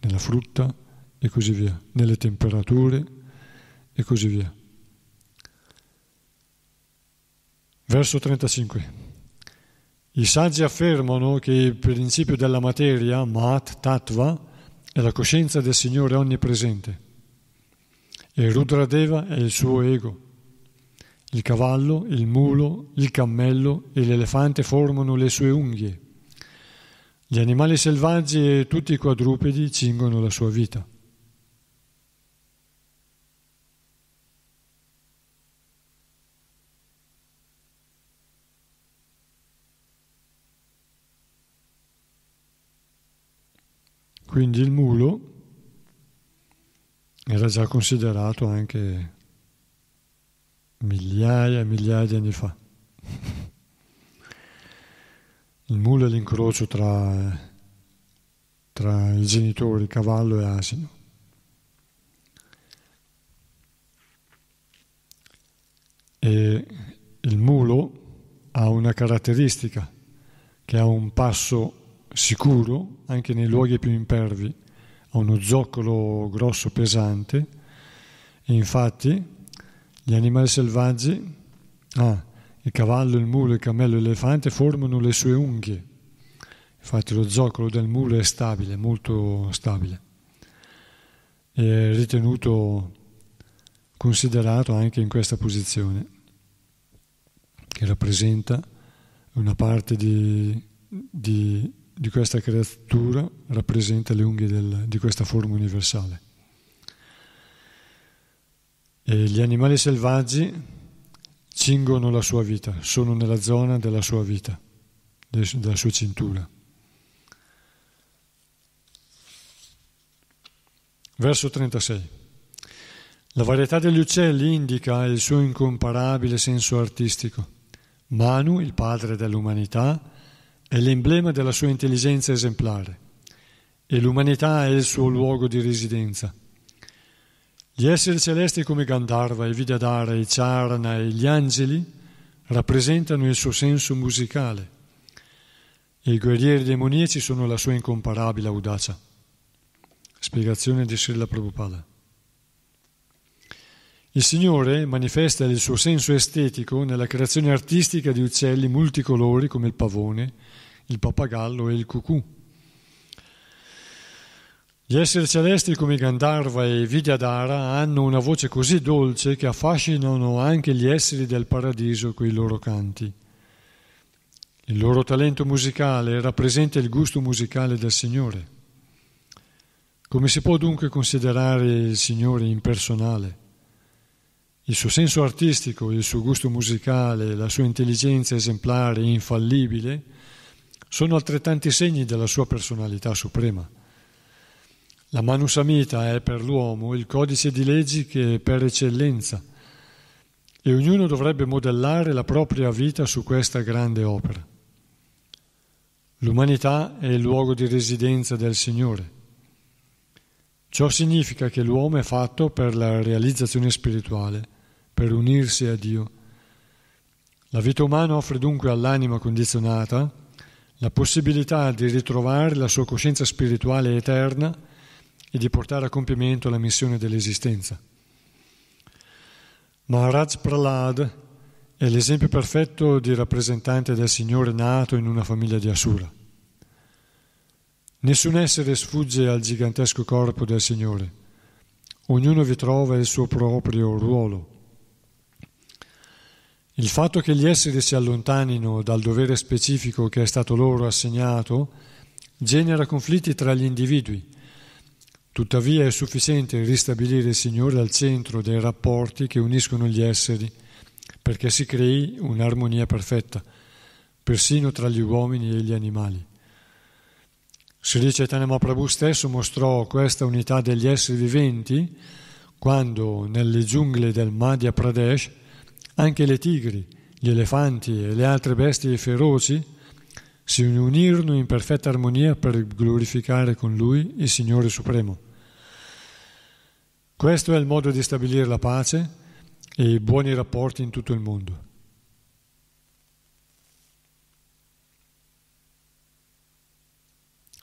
nella frutta e così via, nelle temperature e così via. Verso 35. I saggi affermano che il principio della materia, Mat Tattva, è la coscienza del Signore onnipresente e Rudradeva è il suo ego. Il cavallo, il mulo, il cammello e l'elefante formano le sue unghie. Gli animali selvaggi e tutti i quadrupedi cingono la sua vita. Quindi il mulo era già considerato anche migliaia e migliaia di anni fa. Il mulo è l'incrocio tra, tra i genitori, cavallo e asino. E il mulo ha una caratteristica, che ha un passo sicuro anche nei luoghi più impervi, ha uno zoccolo grosso pesante e infatti gli animali selvaggi, ah, il cavallo, il mulo, il cammello e l'elefante formano le sue unghie. Infatti lo zoccolo del mulo è stabile, molto stabile. È ritenuto, considerato anche in questa posizione, che rappresenta una parte di, di, di questa creatura, rappresenta le unghie del, di questa forma universale. E gli animali selvaggi cingono la sua vita, sono nella zona della sua vita, della sua cintura. Verso 36. La varietà degli uccelli indica il suo incomparabile senso artistico. Manu, il padre dell'umanità, è l'emblema della sua intelligenza esemplare e l'umanità è il suo luogo di residenza. Gli esseri celesti come Gandharva, i Vidyadhara, i Charana e gli angeli rappresentano il suo senso musicale i guerrieri demoniaci sono la sua incomparabile audacia. Spiegazione di Srila Prabhupada. Il Signore manifesta il suo senso estetico nella creazione artistica di uccelli multicolori come il pavone, il pappagallo e il cucù gli esseri celesti come Gandharva e Vidyadhara hanno una voce così dolce che affascinano anche gli esseri del paradiso coi loro canti. Il loro talento musicale rappresenta il gusto musicale del Signore. Come si può dunque considerare il Signore impersonale? Il suo senso artistico, il suo gusto musicale, la sua intelligenza esemplare e infallibile sono altrettanti segni della sua personalità suprema. La Manusamita è per l'uomo il codice di leggi che è per eccellenza e ognuno dovrebbe modellare la propria vita su questa grande opera. L'umanità è il luogo di residenza del Signore. Ciò significa che l'uomo è fatto per la realizzazione spirituale, per unirsi a Dio. La vita umana offre dunque all'anima condizionata la possibilità di ritrovare la sua coscienza spirituale eterna e di portare a compimento la missione dell'esistenza. Maharaj Prahlad è l'esempio perfetto di rappresentante del Signore nato in una famiglia di Asura. Nessun essere sfugge al gigantesco corpo del Signore, ognuno vi trova il suo proprio ruolo. Il fatto che gli esseri si allontanino dal dovere specifico che è stato loro assegnato genera conflitti tra gli individui Tuttavia è sufficiente ristabilire il Signore al centro dei rapporti che uniscono gli esseri perché si crei un'armonia perfetta, persino tra gli uomini e gli animali. Sri Chaitanya Mahaprabhu stesso mostrò questa unità degli esseri viventi quando nelle giungle del Madhya Pradesh anche le tigri, gli elefanti e le altre bestie feroci si unirono in perfetta armonia per glorificare con lui il Signore Supremo. Questo è il modo di stabilire la pace e i buoni rapporti in tutto il mondo.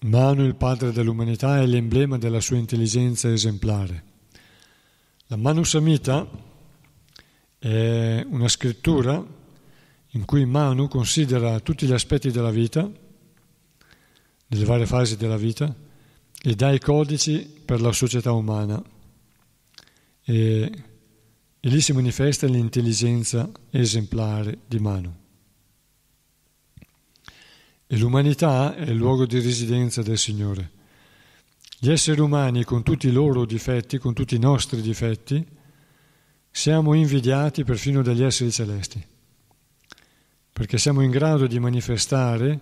Manu, il padre dell'umanità, è l'emblema della sua intelligenza esemplare. La Manu Samhita è una scrittura in cui Manu considera tutti gli aspetti della vita, delle varie fasi della vita, e dà i codici per la società umana. E, e lì si manifesta l'intelligenza esemplare di Manu. E l'umanità è il luogo di residenza del Signore. Gli esseri umani, con tutti i loro difetti, con tutti i nostri difetti, siamo invidiati perfino dagli esseri celesti perché siamo in grado di manifestare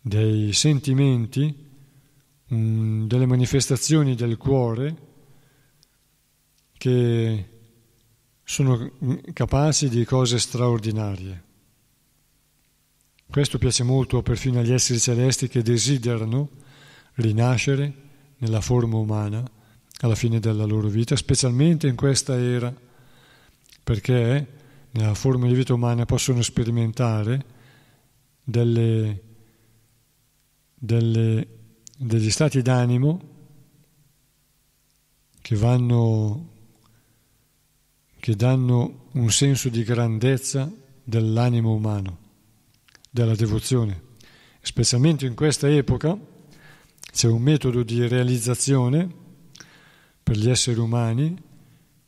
dei sentimenti um, delle manifestazioni del cuore che sono capaci di cose straordinarie. Questo piace molto perfino agli esseri celesti che desiderano rinascere nella forma umana alla fine della loro vita, specialmente in questa era, perché nella forma di vita umana possono sperimentare delle, delle, degli stati d'animo che vanno che danno un senso di grandezza dell'animo umano, della devozione. Specialmente in questa epoca c'è un metodo di realizzazione per gli esseri umani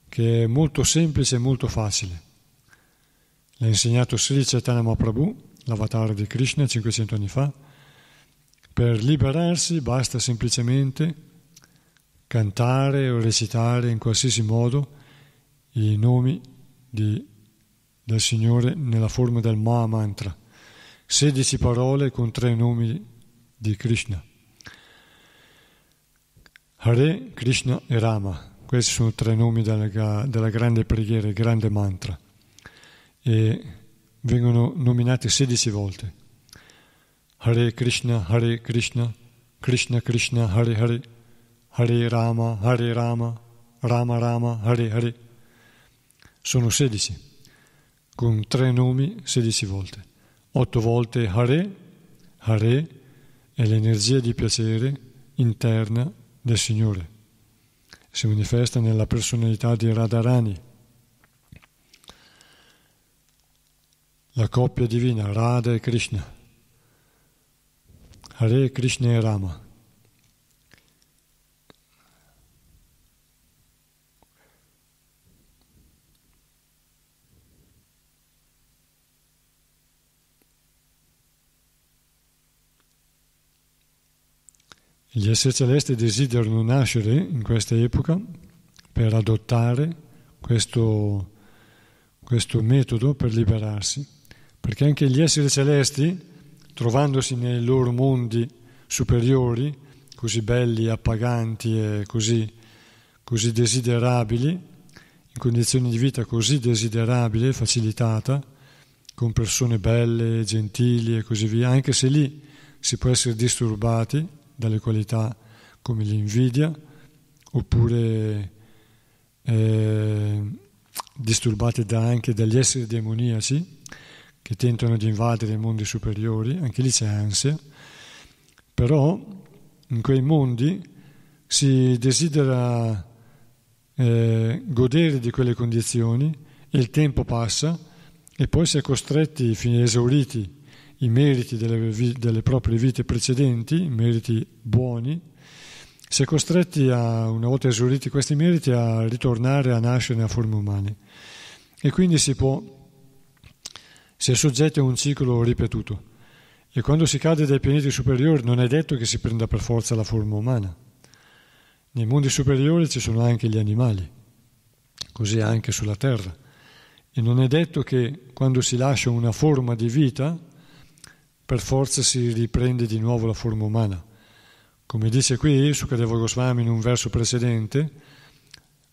che è molto semplice e molto facile. L'ha insegnato Sri Chaitanya Mahaprabhu, l'avatar di Krishna 500 anni fa. Per liberarsi basta semplicemente cantare o recitare in qualsiasi modo i nomi di, del Signore nella forma del Maha Mantra, 16 parole con tre nomi di Krishna. Hare, Krishna e Rama, questi sono tre nomi della, della grande preghiera, il grande mantra, e vengono nominati 16 volte. Hare Krishna, Hare Krishna, Krishna Krishna, Hare Hare, Hare Rama, Hare Rama, Rama Rama, Hare Hare sono 16, con tre nomi 16 volte. 8 volte Hare, Hare è l'energia di piacere interna del Signore. Si manifesta nella personalità di Radharani, la coppia divina Radha e Krishna. Hare Krishna e Rama. Gli esseri celesti desiderano nascere in questa epoca per adottare questo, questo metodo per liberarsi, perché anche gli esseri celesti, trovandosi nei loro mondi superiori, così belli, appaganti e così, così desiderabili, in condizioni di vita così desiderabili e facilitata, con persone belle, gentili e così via, anche se lì si può essere disturbati, dalle qualità come l'invidia oppure eh, disturbate da anche dagli esseri demoniaci che tentano di invadere i mondi superiori, anche lì c'è ansia, però in quei mondi si desidera eh, godere di quelle condizioni e il tempo passa e poi si è costretti, fino esauriti i meriti delle, delle proprie vite precedenti, meriti buoni, si è costretti a, una volta esauriti questi meriti, a ritornare a nascere nella forma umana. E quindi si può, si è soggetti a un ciclo ripetuto. E quando si cade dai pianeti superiori non è detto che si prenda per forza la forma umana. Nei mondi superiori ci sono anche gli animali, così anche sulla Terra. E non è detto che quando si lascia una forma di vita, per forza si riprende di nuovo la forma umana. Come dice qui Sukadeva Goswami in un verso precedente,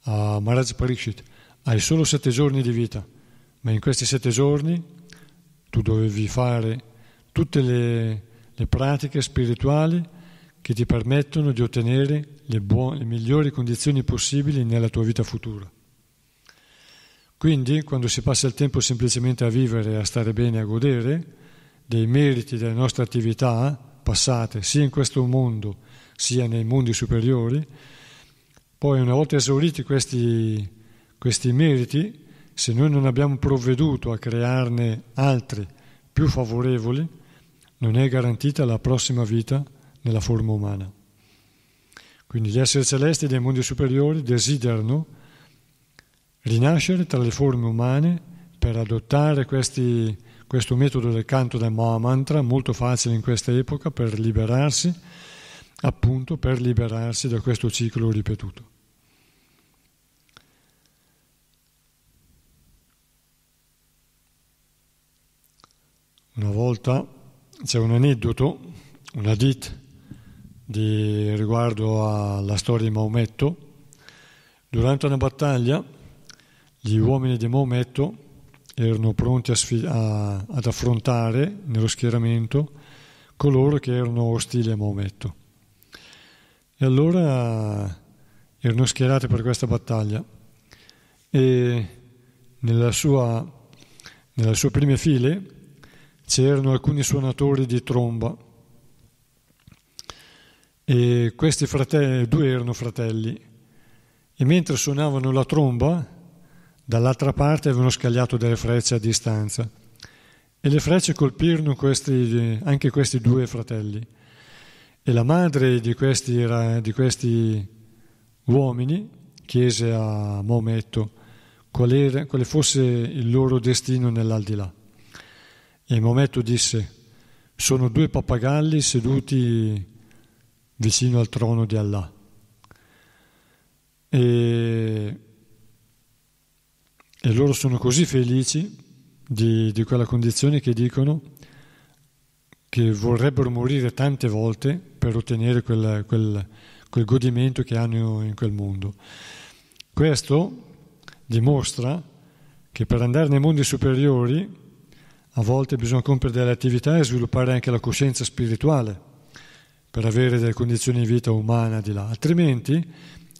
a Maharaj Parikshit, hai solo sette giorni di vita, ma in questi sette giorni tu dovevi fare tutte le, le pratiche spirituali che ti permettono di ottenere le, buone, le migliori condizioni possibili nella tua vita futura. Quindi, quando si passa il tempo semplicemente a vivere, a stare bene, a godere, dei meriti delle nostre attività passate sia in questo mondo sia nei mondi superiori, poi una volta esauriti questi, questi meriti, se noi non abbiamo provveduto a crearne altri più favorevoli, non è garantita la prossima vita nella forma umana. Quindi gli esseri celesti dei mondi superiori desiderano rinascere tra le forme umane per adottare questi questo metodo del canto del Mahamantra, molto facile in questa epoca per liberarsi, appunto per liberarsi da questo ciclo ripetuto. Una volta c'è un aneddoto, una dit, di, riguardo alla storia di Maometto. Durante una battaglia gli uomini di Maometto erano pronti a sfid- a, ad affrontare nello schieramento coloro che erano ostili a Maometto. E allora erano schierati per questa battaglia e nella sua, nelle sue prime file c'erano alcuni suonatori di tromba. E questi fratelli, due erano fratelli. E mentre suonavano la tromba dall'altra parte avevano scagliato delle frecce a distanza. E le frecce colpirono questi, anche questi due fratelli. E la madre di questi, di questi uomini chiese a Maometto quale, quale fosse il loro destino nell'aldilà. E Maometto disse, sono due pappagalli seduti vicino al trono di Allah. E, e loro sono così felici di, di quella condizione che dicono che vorrebbero morire tante volte per ottenere quel, quel, quel godimento che hanno in quel mondo. Questo dimostra che per andare nei mondi superiori a volte bisogna compiere delle attività e sviluppare anche la coscienza spirituale per avere delle condizioni di vita umana di là, altrimenti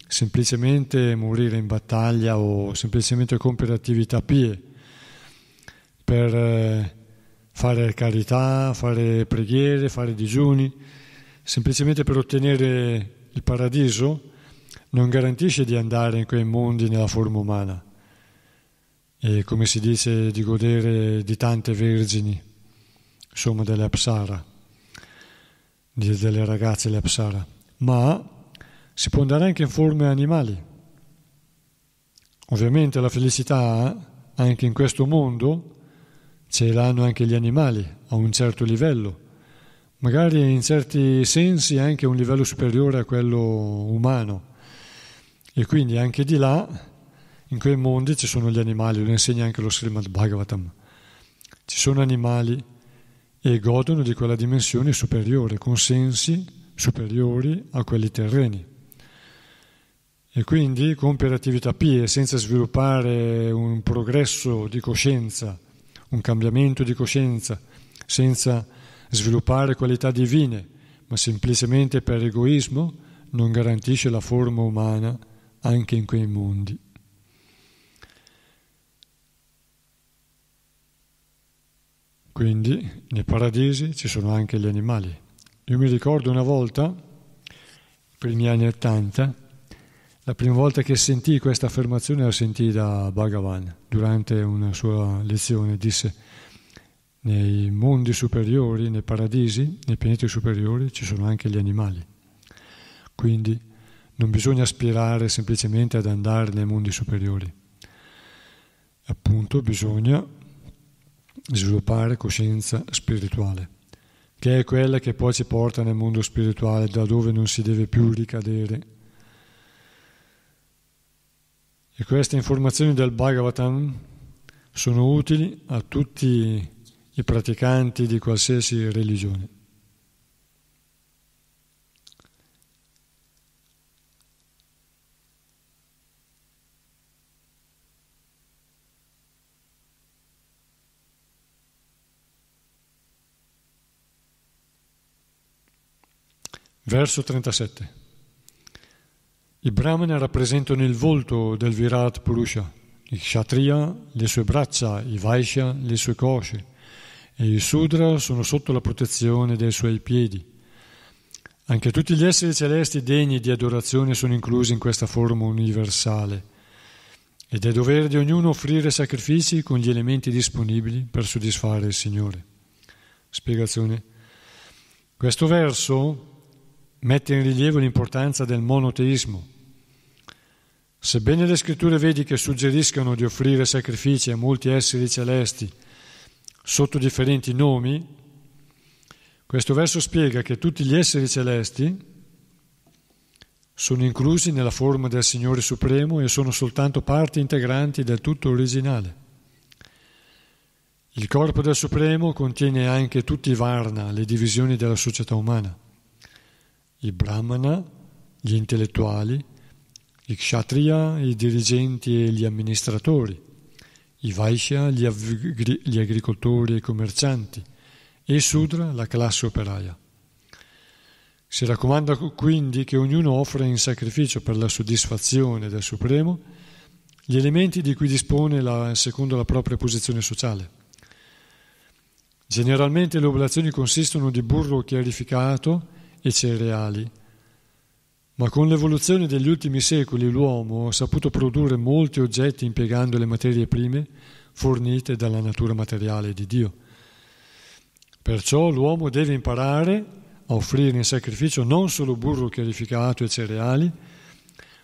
semplicemente morire in battaglia o semplicemente compiere attività pie per eh, fare carità, fare preghiere, fare digiuni, semplicemente per ottenere il paradiso, non garantisce di andare in quei mondi nella forma umana e come si dice di godere di tante vergini, insomma delle Apsara, delle ragazze delle Apsara, ma si può andare anche in forme animali. Ovviamente la felicità anche in questo mondo ce l'hanno anche gli animali a un certo livello, magari in certi sensi anche a un livello superiore a quello umano. E quindi anche di là in quei mondi ci sono gli animali, lo insegna anche lo Srimad Bhagavatam. Ci sono animali e godono di quella dimensione superiore, con sensi superiori a quelli terreni. E quindi compiere attività pie senza sviluppare un progresso di coscienza, un cambiamento di coscienza, senza sviluppare qualità divine, ma semplicemente per egoismo, non garantisce la forma umana anche in quei mondi. Quindi nei paradisi ci sono anche gli animali. Io mi ricordo una volta, primi anni 80, la prima volta che sentii questa affermazione la sentii da Bhagavan durante una sua lezione. Disse, nei mondi superiori, nei paradisi, nei pianeti superiori ci sono anche gli animali. Quindi non bisogna aspirare semplicemente ad andare nei mondi superiori. Appunto bisogna sviluppare coscienza spirituale, che è quella che poi ci porta nel mondo spirituale da dove non si deve più ricadere. E queste informazioni del Bhagavatam sono utili a tutti i praticanti di qualsiasi religione. Verso 37. I Brahmana rappresentano il volto del Virat Purusha, i Kshatriya le sue braccia, i Vaishya le sue cosce e i Sudra sono sotto la protezione dei suoi piedi. Anche tutti gli esseri celesti degni di adorazione sono inclusi in questa forma universale ed è dovere di ognuno offrire sacrifici con gli elementi disponibili per soddisfare il Signore. Spiegazione. Questo verso mette in rilievo l'importanza del monoteismo. Sebbene le scritture vediche suggeriscano di offrire sacrifici a molti esseri celesti sotto differenti nomi, questo verso spiega che tutti gli esseri celesti sono inclusi nella forma del Signore Supremo e sono soltanto parti integranti del tutto originale. Il corpo del Supremo contiene anche tutti i Varna, le divisioni della società umana. I brahmana, gli intellettuali, i kshatriya, i dirigenti e gli amministratori, i vaishya, gli, agri- gli agricoltori e i commercianti, e i sudra, la classe operaia. Si raccomanda quindi che ognuno offra in sacrificio per la soddisfazione del Supremo gli elementi di cui dispone la, secondo la propria posizione sociale. Generalmente le oblazioni consistono di burro chiarificato e cereali, ma con l'evoluzione degli ultimi secoli l'uomo ha saputo produrre molti oggetti impiegando le materie prime fornite dalla natura materiale di Dio. Perciò l'uomo deve imparare a offrire in sacrificio non solo burro chiarificato e cereali,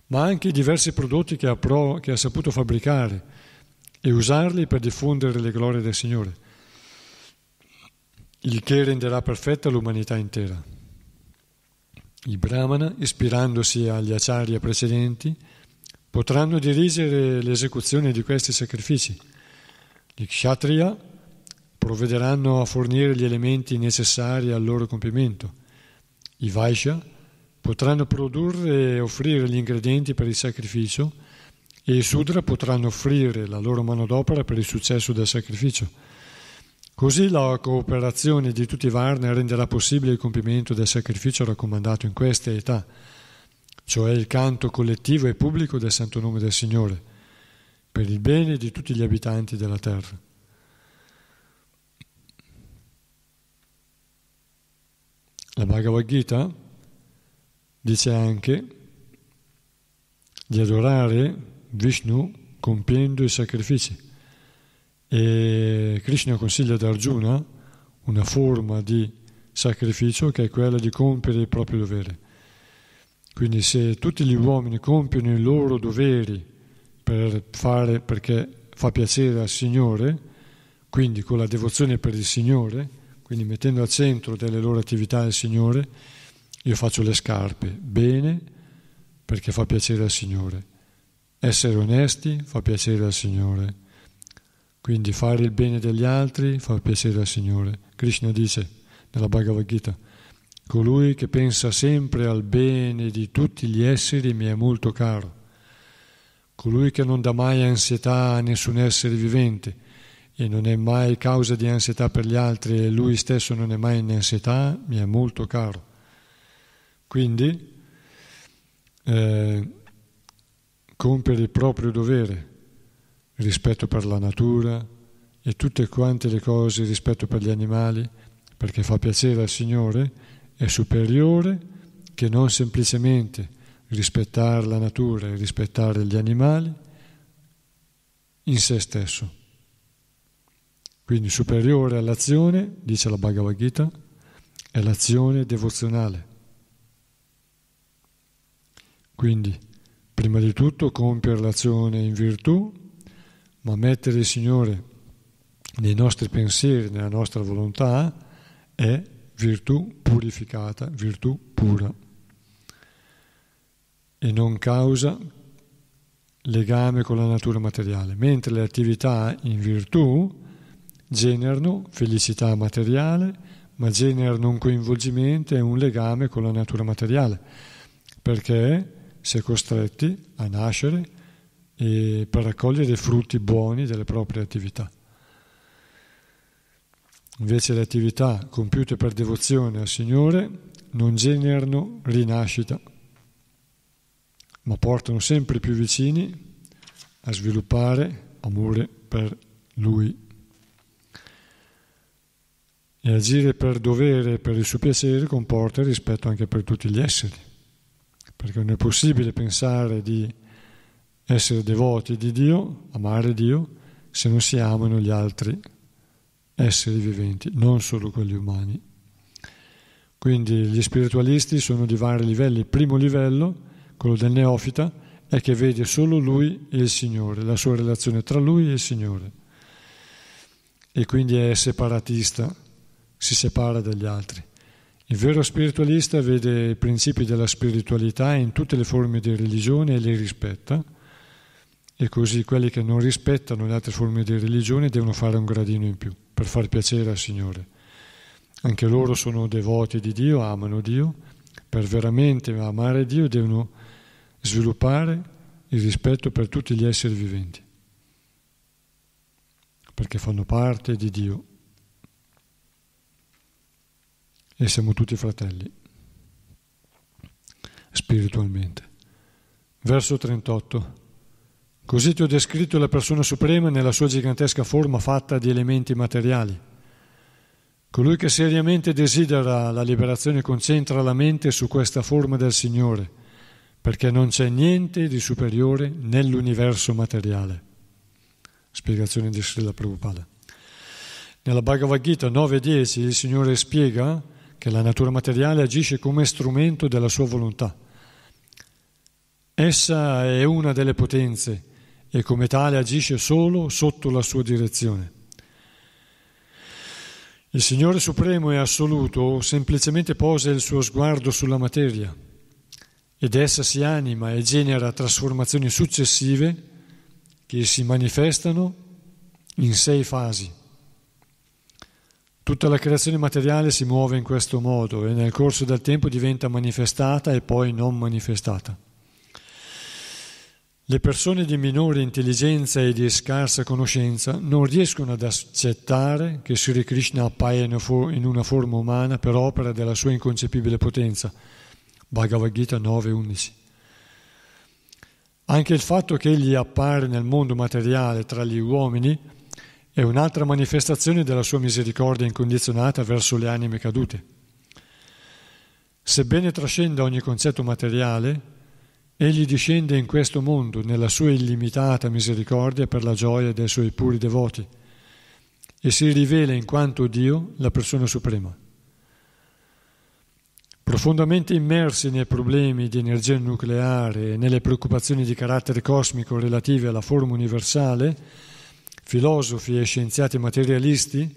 ma anche i diversi prodotti che ha, pro, che ha saputo fabbricare e usarli per diffondere le glorie del Signore, il che renderà perfetta l'umanità intera. I Brahmana, ispirandosi agli acharya precedenti, potranno dirigere l'esecuzione di questi sacrifici. Gli kshatriya provvederanno a fornire gli elementi necessari al loro compimento. I Vaishya potranno produrre e offrire gli ingredienti per il sacrificio e i Sudra potranno offrire la loro manodopera per il successo del sacrificio. Così la cooperazione di tutti i Varna renderà possibile il compimento del sacrificio raccomandato in queste età, cioè il canto collettivo e pubblico del santo nome del Signore, per il bene di tutti gli abitanti della terra. La Bhagavad Gita dice anche di adorare Vishnu compiendo i sacrifici e Krishna consiglia ad Arjuna una forma di sacrificio che è quella di compiere il proprio dovere. Quindi se tutti gli uomini compiono i loro doveri per fare, perché fa piacere al Signore, quindi con la devozione per il Signore, quindi mettendo al centro delle loro attività il Signore, io faccio le scarpe bene perché fa piacere al Signore. Essere onesti fa piacere al Signore. Quindi fare il bene degli altri fa piacere al Signore. Krishna dice nella Bhagavad Gita, colui che pensa sempre al bene di tutti gli esseri mi è molto caro. Colui che non dà mai ansietà a nessun essere vivente e non è mai causa di ansietà per gli altri e lui stesso non è mai in ansietà, mi è molto caro. Quindi eh, compiere il proprio dovere, rispetto per la natura e tutte quante le cose, rispetto per gli animali, perché fa piacere al Signore, è superiore che non semplicemente rispettare la natura e rispettare gli animali in se stesso. Quindi superiore all'azione, dice la Bhagavad Gita, è l'azione devozionale. Quindi, prima di tutto, compiere l'azione in virtù, ma mettere il Signore nei nostri pensieri, nella nostra volontà, è virtù purificata, virtù pura. E non causa legame con la natura materiale, mentre le attività in virtù generano felicità materiale, ma generano un coinvolgimento e un legame con la natura materiale, perché si è costretti a nascere per raccogliere frutti buoni delle proprie attività. Invece le attività compiute per devozione al Signore non generano rinascita, ma portano sempre più vicini a sviluppare amore per Lui. E agire per dovere e per il suo piacere comporta rispetto anche per tutti gli esseri perché non è possibile pensare di essere devoti di Dio, amare Dio, se non si amano gli altri esseri viventi, non solo quelli umani. Quindi gli spiritualisti sono di vari livelli. Il primo livello, quello del neofita, è che vede solo lui e il Signore, la sua relazione tra lui e il Signore. E quindi è separatista, si separa dagli altri. Il vero spiritualista vede i principi della spiritualità in tutte le forme di religione e li rispetta, e così quelli che non rispettano le altre forme di religione devono fare un gradino in più per far piacere al Signore. Anche loro sono devoti di Dio, amano Dio, per veramente amare Dio, devono sviluppare il rispetto per tutti gli esseri viventi, perché fanno parte di Dio e siamo tutti fratelli, spiritualmente. Verso 38. Così ti ho descritto la persona suprema nella sua gigantesca forma fatta di elementi materiali. Colui che seriamente desidera la liberazione concentra la mente su questa forma del Signore, perché non c'è niente di superiore nell'universo materiale. Spiegazione di Srila Prabhupada. Nella Bhagavad Gita 9.10 il Signore spiega che la natura materiale agisce come strumento della sua volontà. Essa è una delle potenze e come tale agisce solo sotto la sua direzione. Il Signore Supremo e Assoluto semplicemente posa il suo sguardo sulla materia ed essa si anima e genera trasformazioni successive che si manifestano in sei fasi. Tutta la creazione materiale si muove in questo modo e nel corso del tempo diventa manifestata e poi non manifestata. Le persone di minore intelligenza e di scarsa conoscenza non riescono ad accettare che Sri Krishna appaia in una forma umana per opera della sua inconcepibile potenza. Bhagavad Gita 9.11. Anche il fatto che egli appare nel mondo materiale tra gli uomini è un'altra manifestazione della sua misericordia incondizionata verso le anime cadute. Sebbene trascenda ogni concetto materiale, Egli discende in questo mondo nella sua illimitata misericordia per la gioia dei suoi puri devoti e si rivela in quanto Dio la persona suprema. Profondamente immersi nei problemi di energia nucleare e nelle preoccupazioni di carattere cosmico relative alla forma universale, filosofi e scienziati materialisti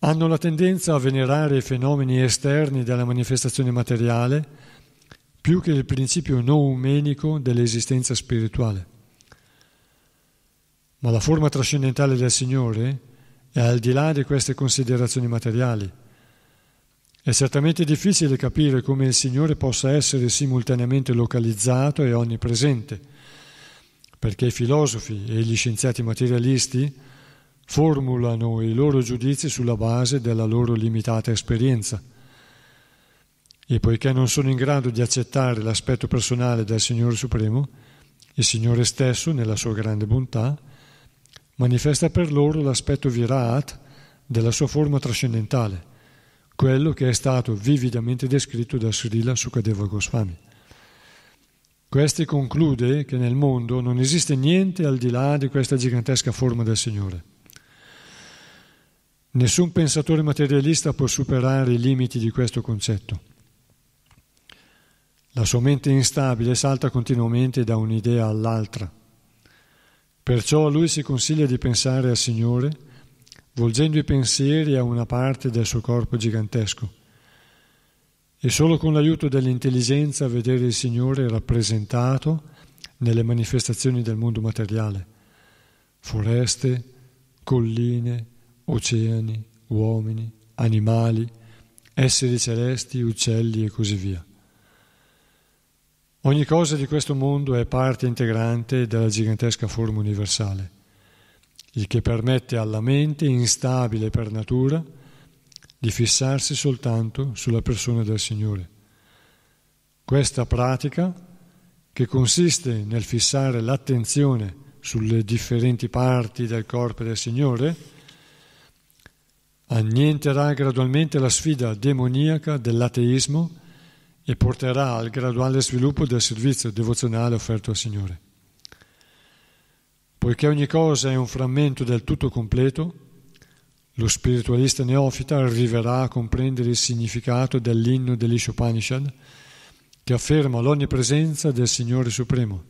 hanno la tendenza a venerare i fenomeni esterni della manifestazione materiale più che il principio noumenico dell'esistenza spirituale. Ma la forma trascendentale del Signore è al di là di queste considerazioni materiali. È certamente difficile capire come il Signore possa essere simultaneamente localizzato e onnipresente, perché i filosofi e gli scienziati materialisti formulano i loro giudizi sulla base della loro limitata esperienza e poiché non sono in grado di accettare l'aspetto personale del Signore Supremo, il Signore stesso, nella sua grande bontà, manifesta per loro l'aspetto virat della sua forma trascendentale, quello che è stato vividamente descritto da Srila Sukadeva Goswami. Questi conclude che nel mondo non esiste niente al di là di questa gigantesca forma del Signore. Nessun pensatore materialista può superare i limiti di questo concetto. La sua mente instabile salta continuamente da un'idea all'altra. Perciò a lui si consiglia di pensare al Signore, volgendo i pensieri a una parte del suo corpo gigantesco, e solo con l'aiuto dell'intelligenza vedere il Signore rappresentato nelle manifestazioni del mondo materiale, foreste, colline, oceani, uomini, animali, esseri celesti, uccelli e così via. Ogni cosa di questo mondo è parte integrante della gigantesca forma universale, il che permette alla mente instabile per natura di fissarsi soltanto sulla persona del Signore. Questa pratica, che consiste nel fissare l'attenzione sulle differenti parti del corpo del Signore, annienterà gradualmente la sfida demoniaca dell'ateismo e porterà al graduale sviluppo del servizio devozionale offerto al Signore. Poiché ogni cosa è un frammento del tutto completo, lo spiritualista neofita arriverà a comprendere il significato dell'inno dell'Ishopanishad che afferma l'onnipresenza del Signore Supremo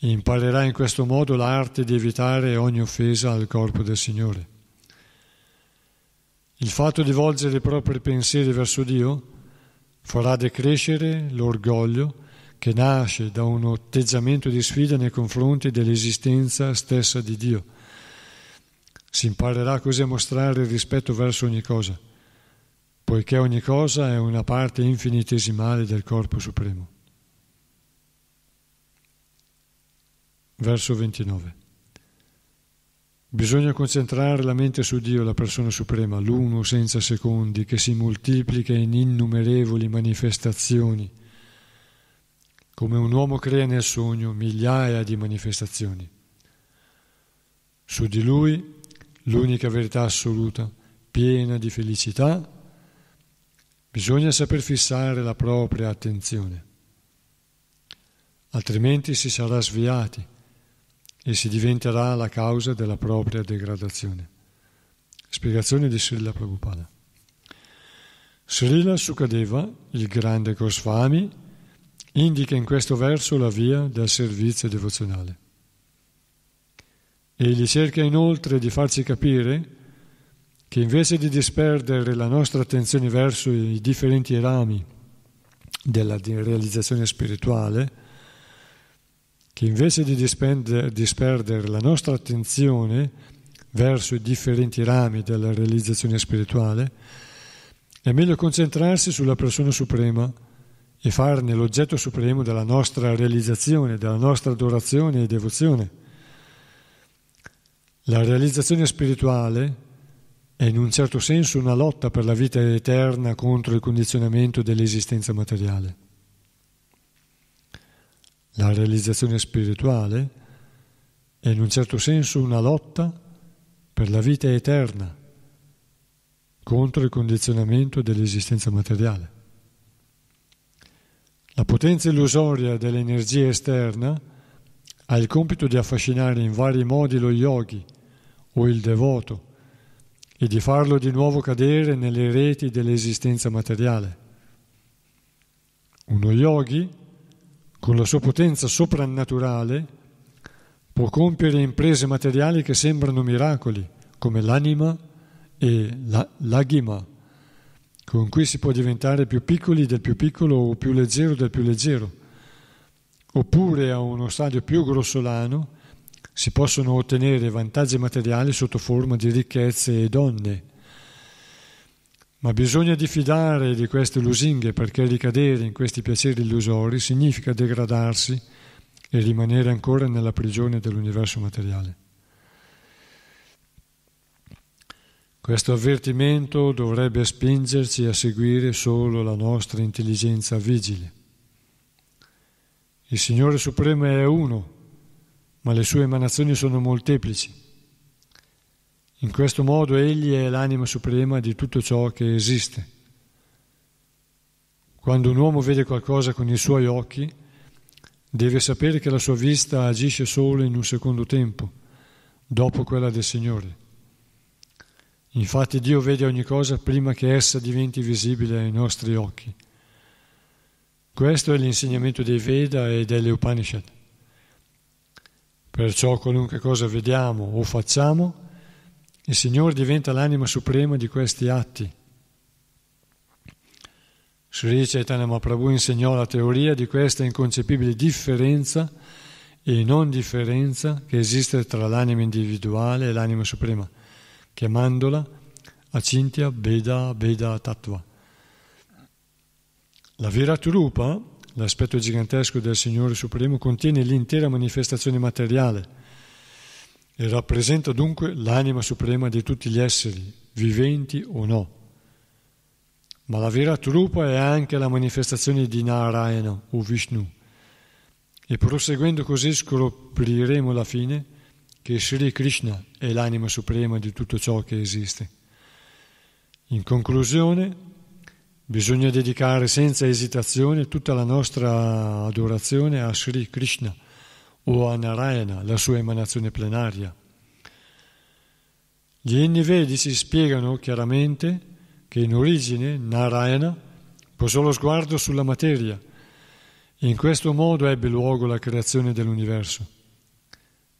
e imparerà in questo modo l'arte di evitare ogni offesa al corpo del Signore. Il fatto di volgere i propri pensieri verso Dio farà decrescere l'orgoglio che nasce da un atteggiamento di sfida nei confronti dell'esistenza stessa di Dio. Si imparerà così a mostrare il rispetto verso ogni cosa, poiché ogni cosa è una parte infinitesimale del corpo supremo. Verso 29. Bisogna concentrare la mente su Dio, la persona suprema, l'uno senza secondi, che si moltiplica in innumerevoli manifestazioni, come un uomo crea nel sogno migliaia di manifestazioni. Su di lui, l'unica verità assoluta, piena di felicità, Bisogna saper fissare la propria attenzione, altrimenti si sarà sviati e si diventerà la causa della propria degradazione. Spiegazione di Srila Prabhupada. Srila Sukadeva, il grande Goswami, indica in questo verso la via del servizio devozionale. Egli cerca inoltre di farci capire che invece di disperdere la nostra attenzione verso i differenti rami della realizzazione spirituale, che invece di disperdere la nostra attenzione verso i differenti rami della realizzazione spirituale, è meglio concentrarsi sulla persona suprema e farne l'oggetto supremo della nostra realizzazione, della nostra adorazione e devozione. La realizzazione spirituale è in un certo senso una lotta per la vita eterna contro il condizionamento dell'esistenza materiale. La realizzazione spirituale è in un certo senso una lotta per la vita eterna contro il condizionamento dell'esistenza materiale. La potenza illusoria dell'energia esterna ha il compito di affascinare in vari modi lo yogi o il devoto e di farlo di nuovo cadere nelle reti dell'esistenza materiale. Uno yogi, con la sua potenza soprannaturale, può compiere imprese materiali che sembrano miracoli, come l'anima e la, l'aghima, con cui si può diventare più piccoli del più piccolo o più leggero del più leggero, oppure a uno stadio più grossolano si possono ottenere vantaggi materiali sotto forma di ricchezze e donne. Ma bisogna diffidare di queste lusinghe perché ricadere in questi piaceri illusori significa degradarsi e rimanere ancora nella prigione dell'universo materiale. Questo avvertimento dovrebbe spingerci a seguire solo la nostra intelligenza vigile. Il Signore Supremo è uno ma le sue emanazioni sono molteplici. In questo modo egli è l'anima suprema di tutto ciò che esiste. Quando un uomo vede qualcosa con i suoi occhi, deve sapere che la sua vista agisce solo in un secondo tempo, dopo quella del Signore. Infatti Dio vede ogni cosa prima che essa diventi visibile ai nostri occhi. Questo è l'insegnamento dei Veda e delle Upanishad. Perciò qualunque cosa vediamo o facciamo, il Signore diventa l'anima suprema di questi atti. Sri Chaitanya Mahaprabhu insegnò la teoria di questa inconcepibile differenza e non differenza che esiste tra l'anima individuale e l'anima suprema, chiamandola Acintya Beda Beda Tattva. La Viratrupa L'aspetto gigantesco del Signore Supremo contiene l'intera manifestazione materiale e rappresenta dunque l'anima suprema di tutti gli esseri, viventi o no. Ma la vera trupa è anche la manifestazione di Narayana o Vishnu. E proseguendo così scopriremo alla fine che Sri Krishna è l'anima suprema di tutto ciò che esiste. In conclusione, Bisogna dedicare senza esitazione tutta la nostra adorazione a Sri Krishna o a Narayana, la sua emanazione plenaria. Gli inni vedici spiegano chiaramente che in origine Narayana posò lo sguardo sulla materia e in questo modo ebbe luogo la creazione dell'universo.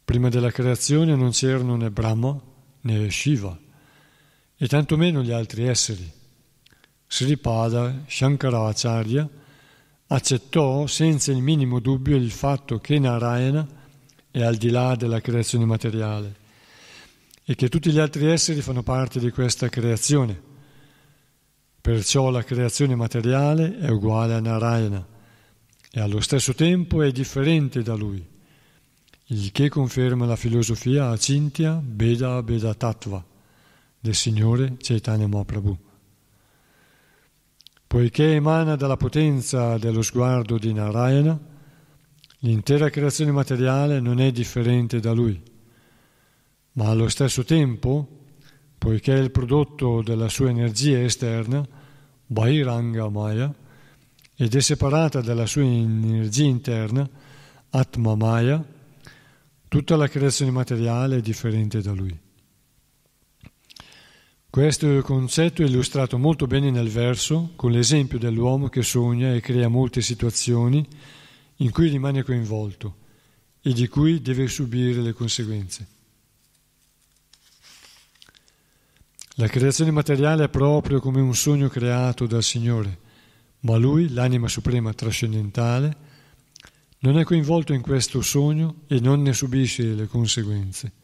Prima della creazione non c'erano né Brahma né Shiva e tantomeno gli altri esseri. Sripada Shankaracharya accettò senza il minimo dubbio il fatto che Narayana è al di là della creazione materiale e che tutti gli altri esseri fanno parte di questa creazione. Perciò la creazione materiale è uguale a Narayana e allo stesso tempo è differente da lui, il che conferma la filosofia Acintya Beda Beda Tattva del Signore Chaitanya Mahaprabhu. Poiché emana dalla potenza dello sguardo di Narayana, l'intera creazione materiale non è differente da lui, ma allo stesso tempo poiché è il prodotto della sua energia esterna, Bhairanga Maya, ed è separata dalla sua energia interna, Atma Maya, tutta la creazione materiale è differente da lui. Questo concetto è illustrato molto bene nel verso con l'esempio dell'uomo che sogna e crea molte situazioni in cui rimane coinvolto e di cui deve subire le conseguenze. La creazione materiale è proprio come un sogno creato dal Signore, ma Lui, l'anima suprema trascendentale, non è coinvolto in questo sogno e non ne subisce le conseguenze.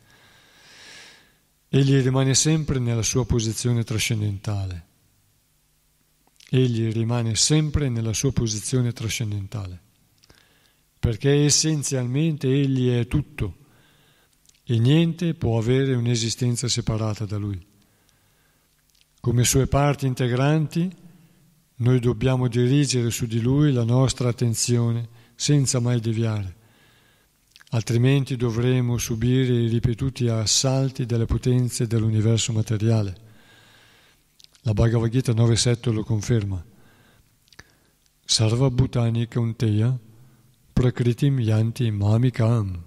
Egli rimane sempre nella sua posizione trascendentale. Egli rimane sempre nella sua posizione trascendentale, perché essenzialmente egli è tutto e niente può avere un'esistenza separata da lui. Come sue parti integranti, noi dobbiamo dirigere su di lui la nostra attenzione senza mai deviare, altrimenti dovremo subire i ripetuti assalti delle potenze dell'universo materiale. La Bhagavad Gita 9.7 lo conferma. Sarva Bhutani Kaunteya Prakritim Yanti Mamikam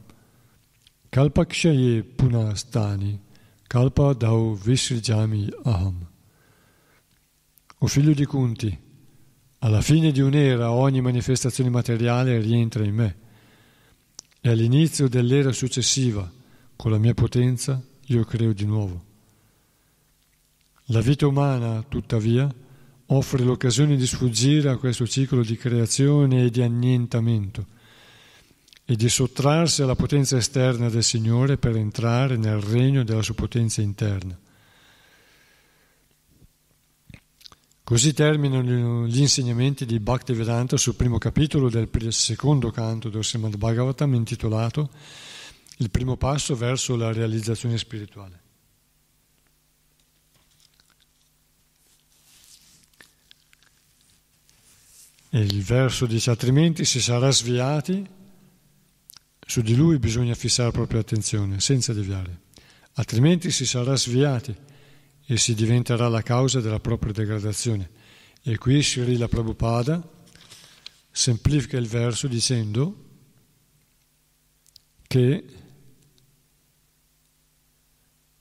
Kalpakshaye Punastani Kalpa Dau Visrijami Aham o figlio di Kunti, alla fine di un'era ogni manifestazione materiale rientra in me e all'inizio dell'era successiva, con la mia potenza, io creo di nuovo. La vita umana, tuttavia, offre l'occasione di sfuggire a questo ciclo di creazione e di annientamento e di sottrarsi alla potenza esterna del Signore per entrare nel regno della sua potenza interna. Così terminano gli insegnamenti di Bhaktivedanta sul primo capitolo del secondo canto del Srimad Bhagavatam intitolato Il primo passo verso la realizzazione spirituale. E il verso dice altrimenti si sarà sviati, su di lui bisogna fissare la propria attenzione senza deviare, altrimenti si sarà sviati e si diventerà la causa della propria degradazione. E qui Srila Prabhupada semplifica il verso dicendo che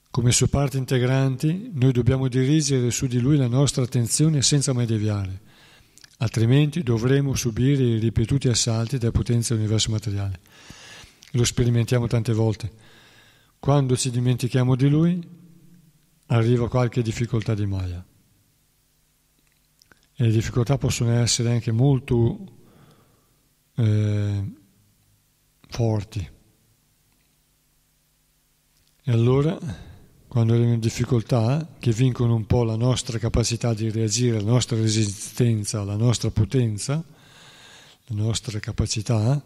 come sue parti integranti noi dobbiamo dirigere su di lui la nostra attenzione senza mai deviare, altrimenti dovremo subire i ripetuti assalti della potenza dell'universo materiale. Lo sperimentiamo tante volte. Quando ci dimentichiamo di lui, arriva qualche difficoltà di Maya. E le difficoltà possono essere anche molto eh, forti. E allora, quando arrivano difficoltà che vincono un po' la nostra capacità di reagire, la nostra resistenza, la nostra potenza, la nostra capacità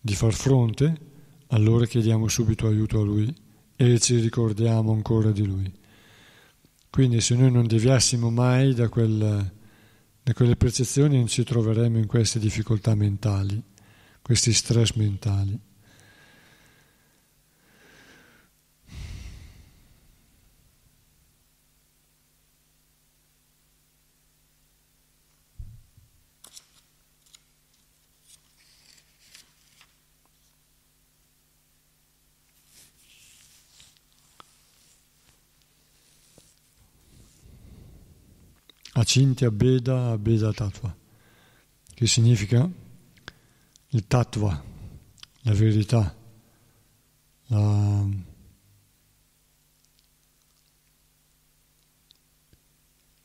di far fronte, allora chiediamo subito aiuto a Lui e ci ricordiamo ancora di Lui. Quindi se noi non deviassimo mai da, quel, da quelle percezioni non ci troveremo in queste difficoltà mentali, questi stress mentali. Acintya Beda Beda Tattva, che significa? Il tattva, la verità, la,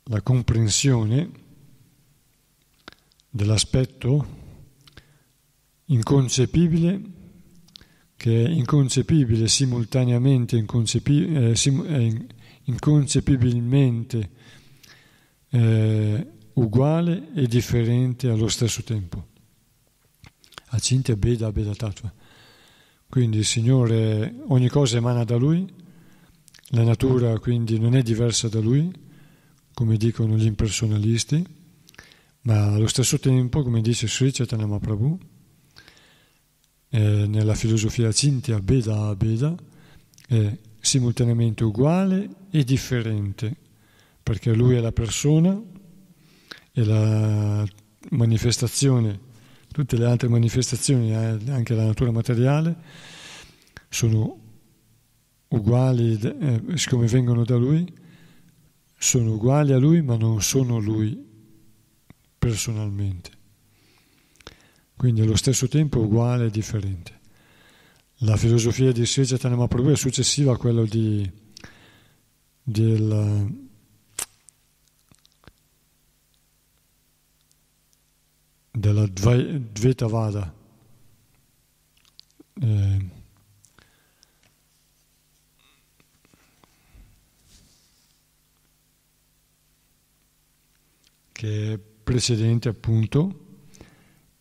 la comprensione dell'aspetto inconcepibile che è inconcepibile simultaneamente inconcepi- eh, sim- eh, inconcepibilmente è uguale e differente allo stesso tempo. Acinte Beda Beda Tattva. Quindi il Signore, ogni cosa emana da Lui, la natura quindi non è diversa da Lui, come dicono gli impersonalisti, ma allo stesso tempo, come dice Sri Chaitanya Mahaprabhu, eh, nella filosofia Cintia Beda Beda, è simultaneamente uguale e differente, perché Lui è la persona e la manifestazione tutte le altre manifestazioni, eh, anche la natura materiale, sono uguali, eh, siccome vengono da lui, sono uguali a lui, ma non sono lui personalmente. Quindi allo stesso tempo uguale e differente. La filosofia di Sri Chaitanya Mahaprabhu è successiva a quella di, del della Dvaitavada. Eh, che è precedente appunto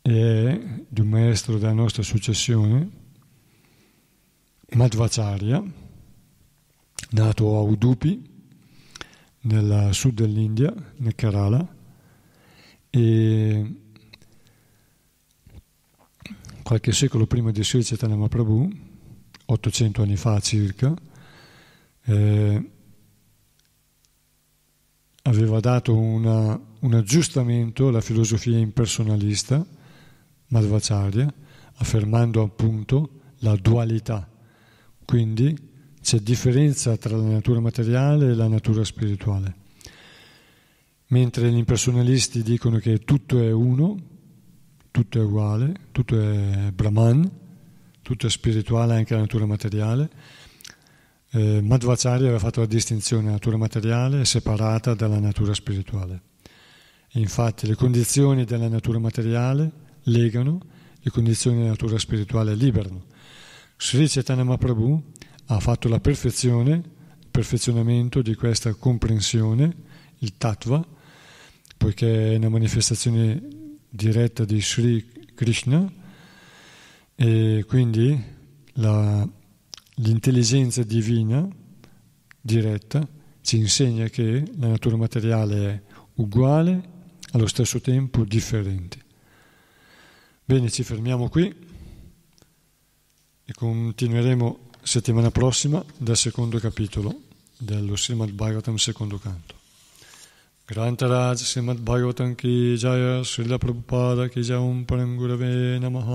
è di un maestro della nostra successione, Madhvacharya, nato a Udupi, nel sud dell'India, nel Kerala, e qualche secolo prima di Sri Chaitanya Mahaprabhu, 800 anni fa circa, eh, aveva dato una, un aggiustamento alla filosofia impersonalista Madhvacharya, affermando appunto la dualità. Quindi c'è differenza tra la natura materiale e la natura spirituale. Mentre gli impersonalisti dicono che tutto è uno, tutto è uguale, tutto è Brahman, tutto è spirituale anche la natura materiale. Eh, Madhvacharya aveva fatto la distinzione natura materiale è separata dalla natura spirituale. E infatti le condizioni della natura materiale legano, le condizioni della natura spirituale liberano. Sri Chaitanya Mahaprabhu ha fatto la perfezione, il perfezionamento di questa comprensione, il tattva, poiché è una manifestazione diretta di Sri Krishna e quindi la, l'intelligenza divina diretta ci insegna che la natura materiale è uguale, allo stesso tempo differente. Bene, ci fermiamo qui e continueremo settimana prossima dal secondo capitolo dello Srimad Bhagavatam secondo canto. ग्रांतराज श्रीमद्भागवत की जय श्रील प्रभुपाद की जय ॐ परं गुरवे नमः।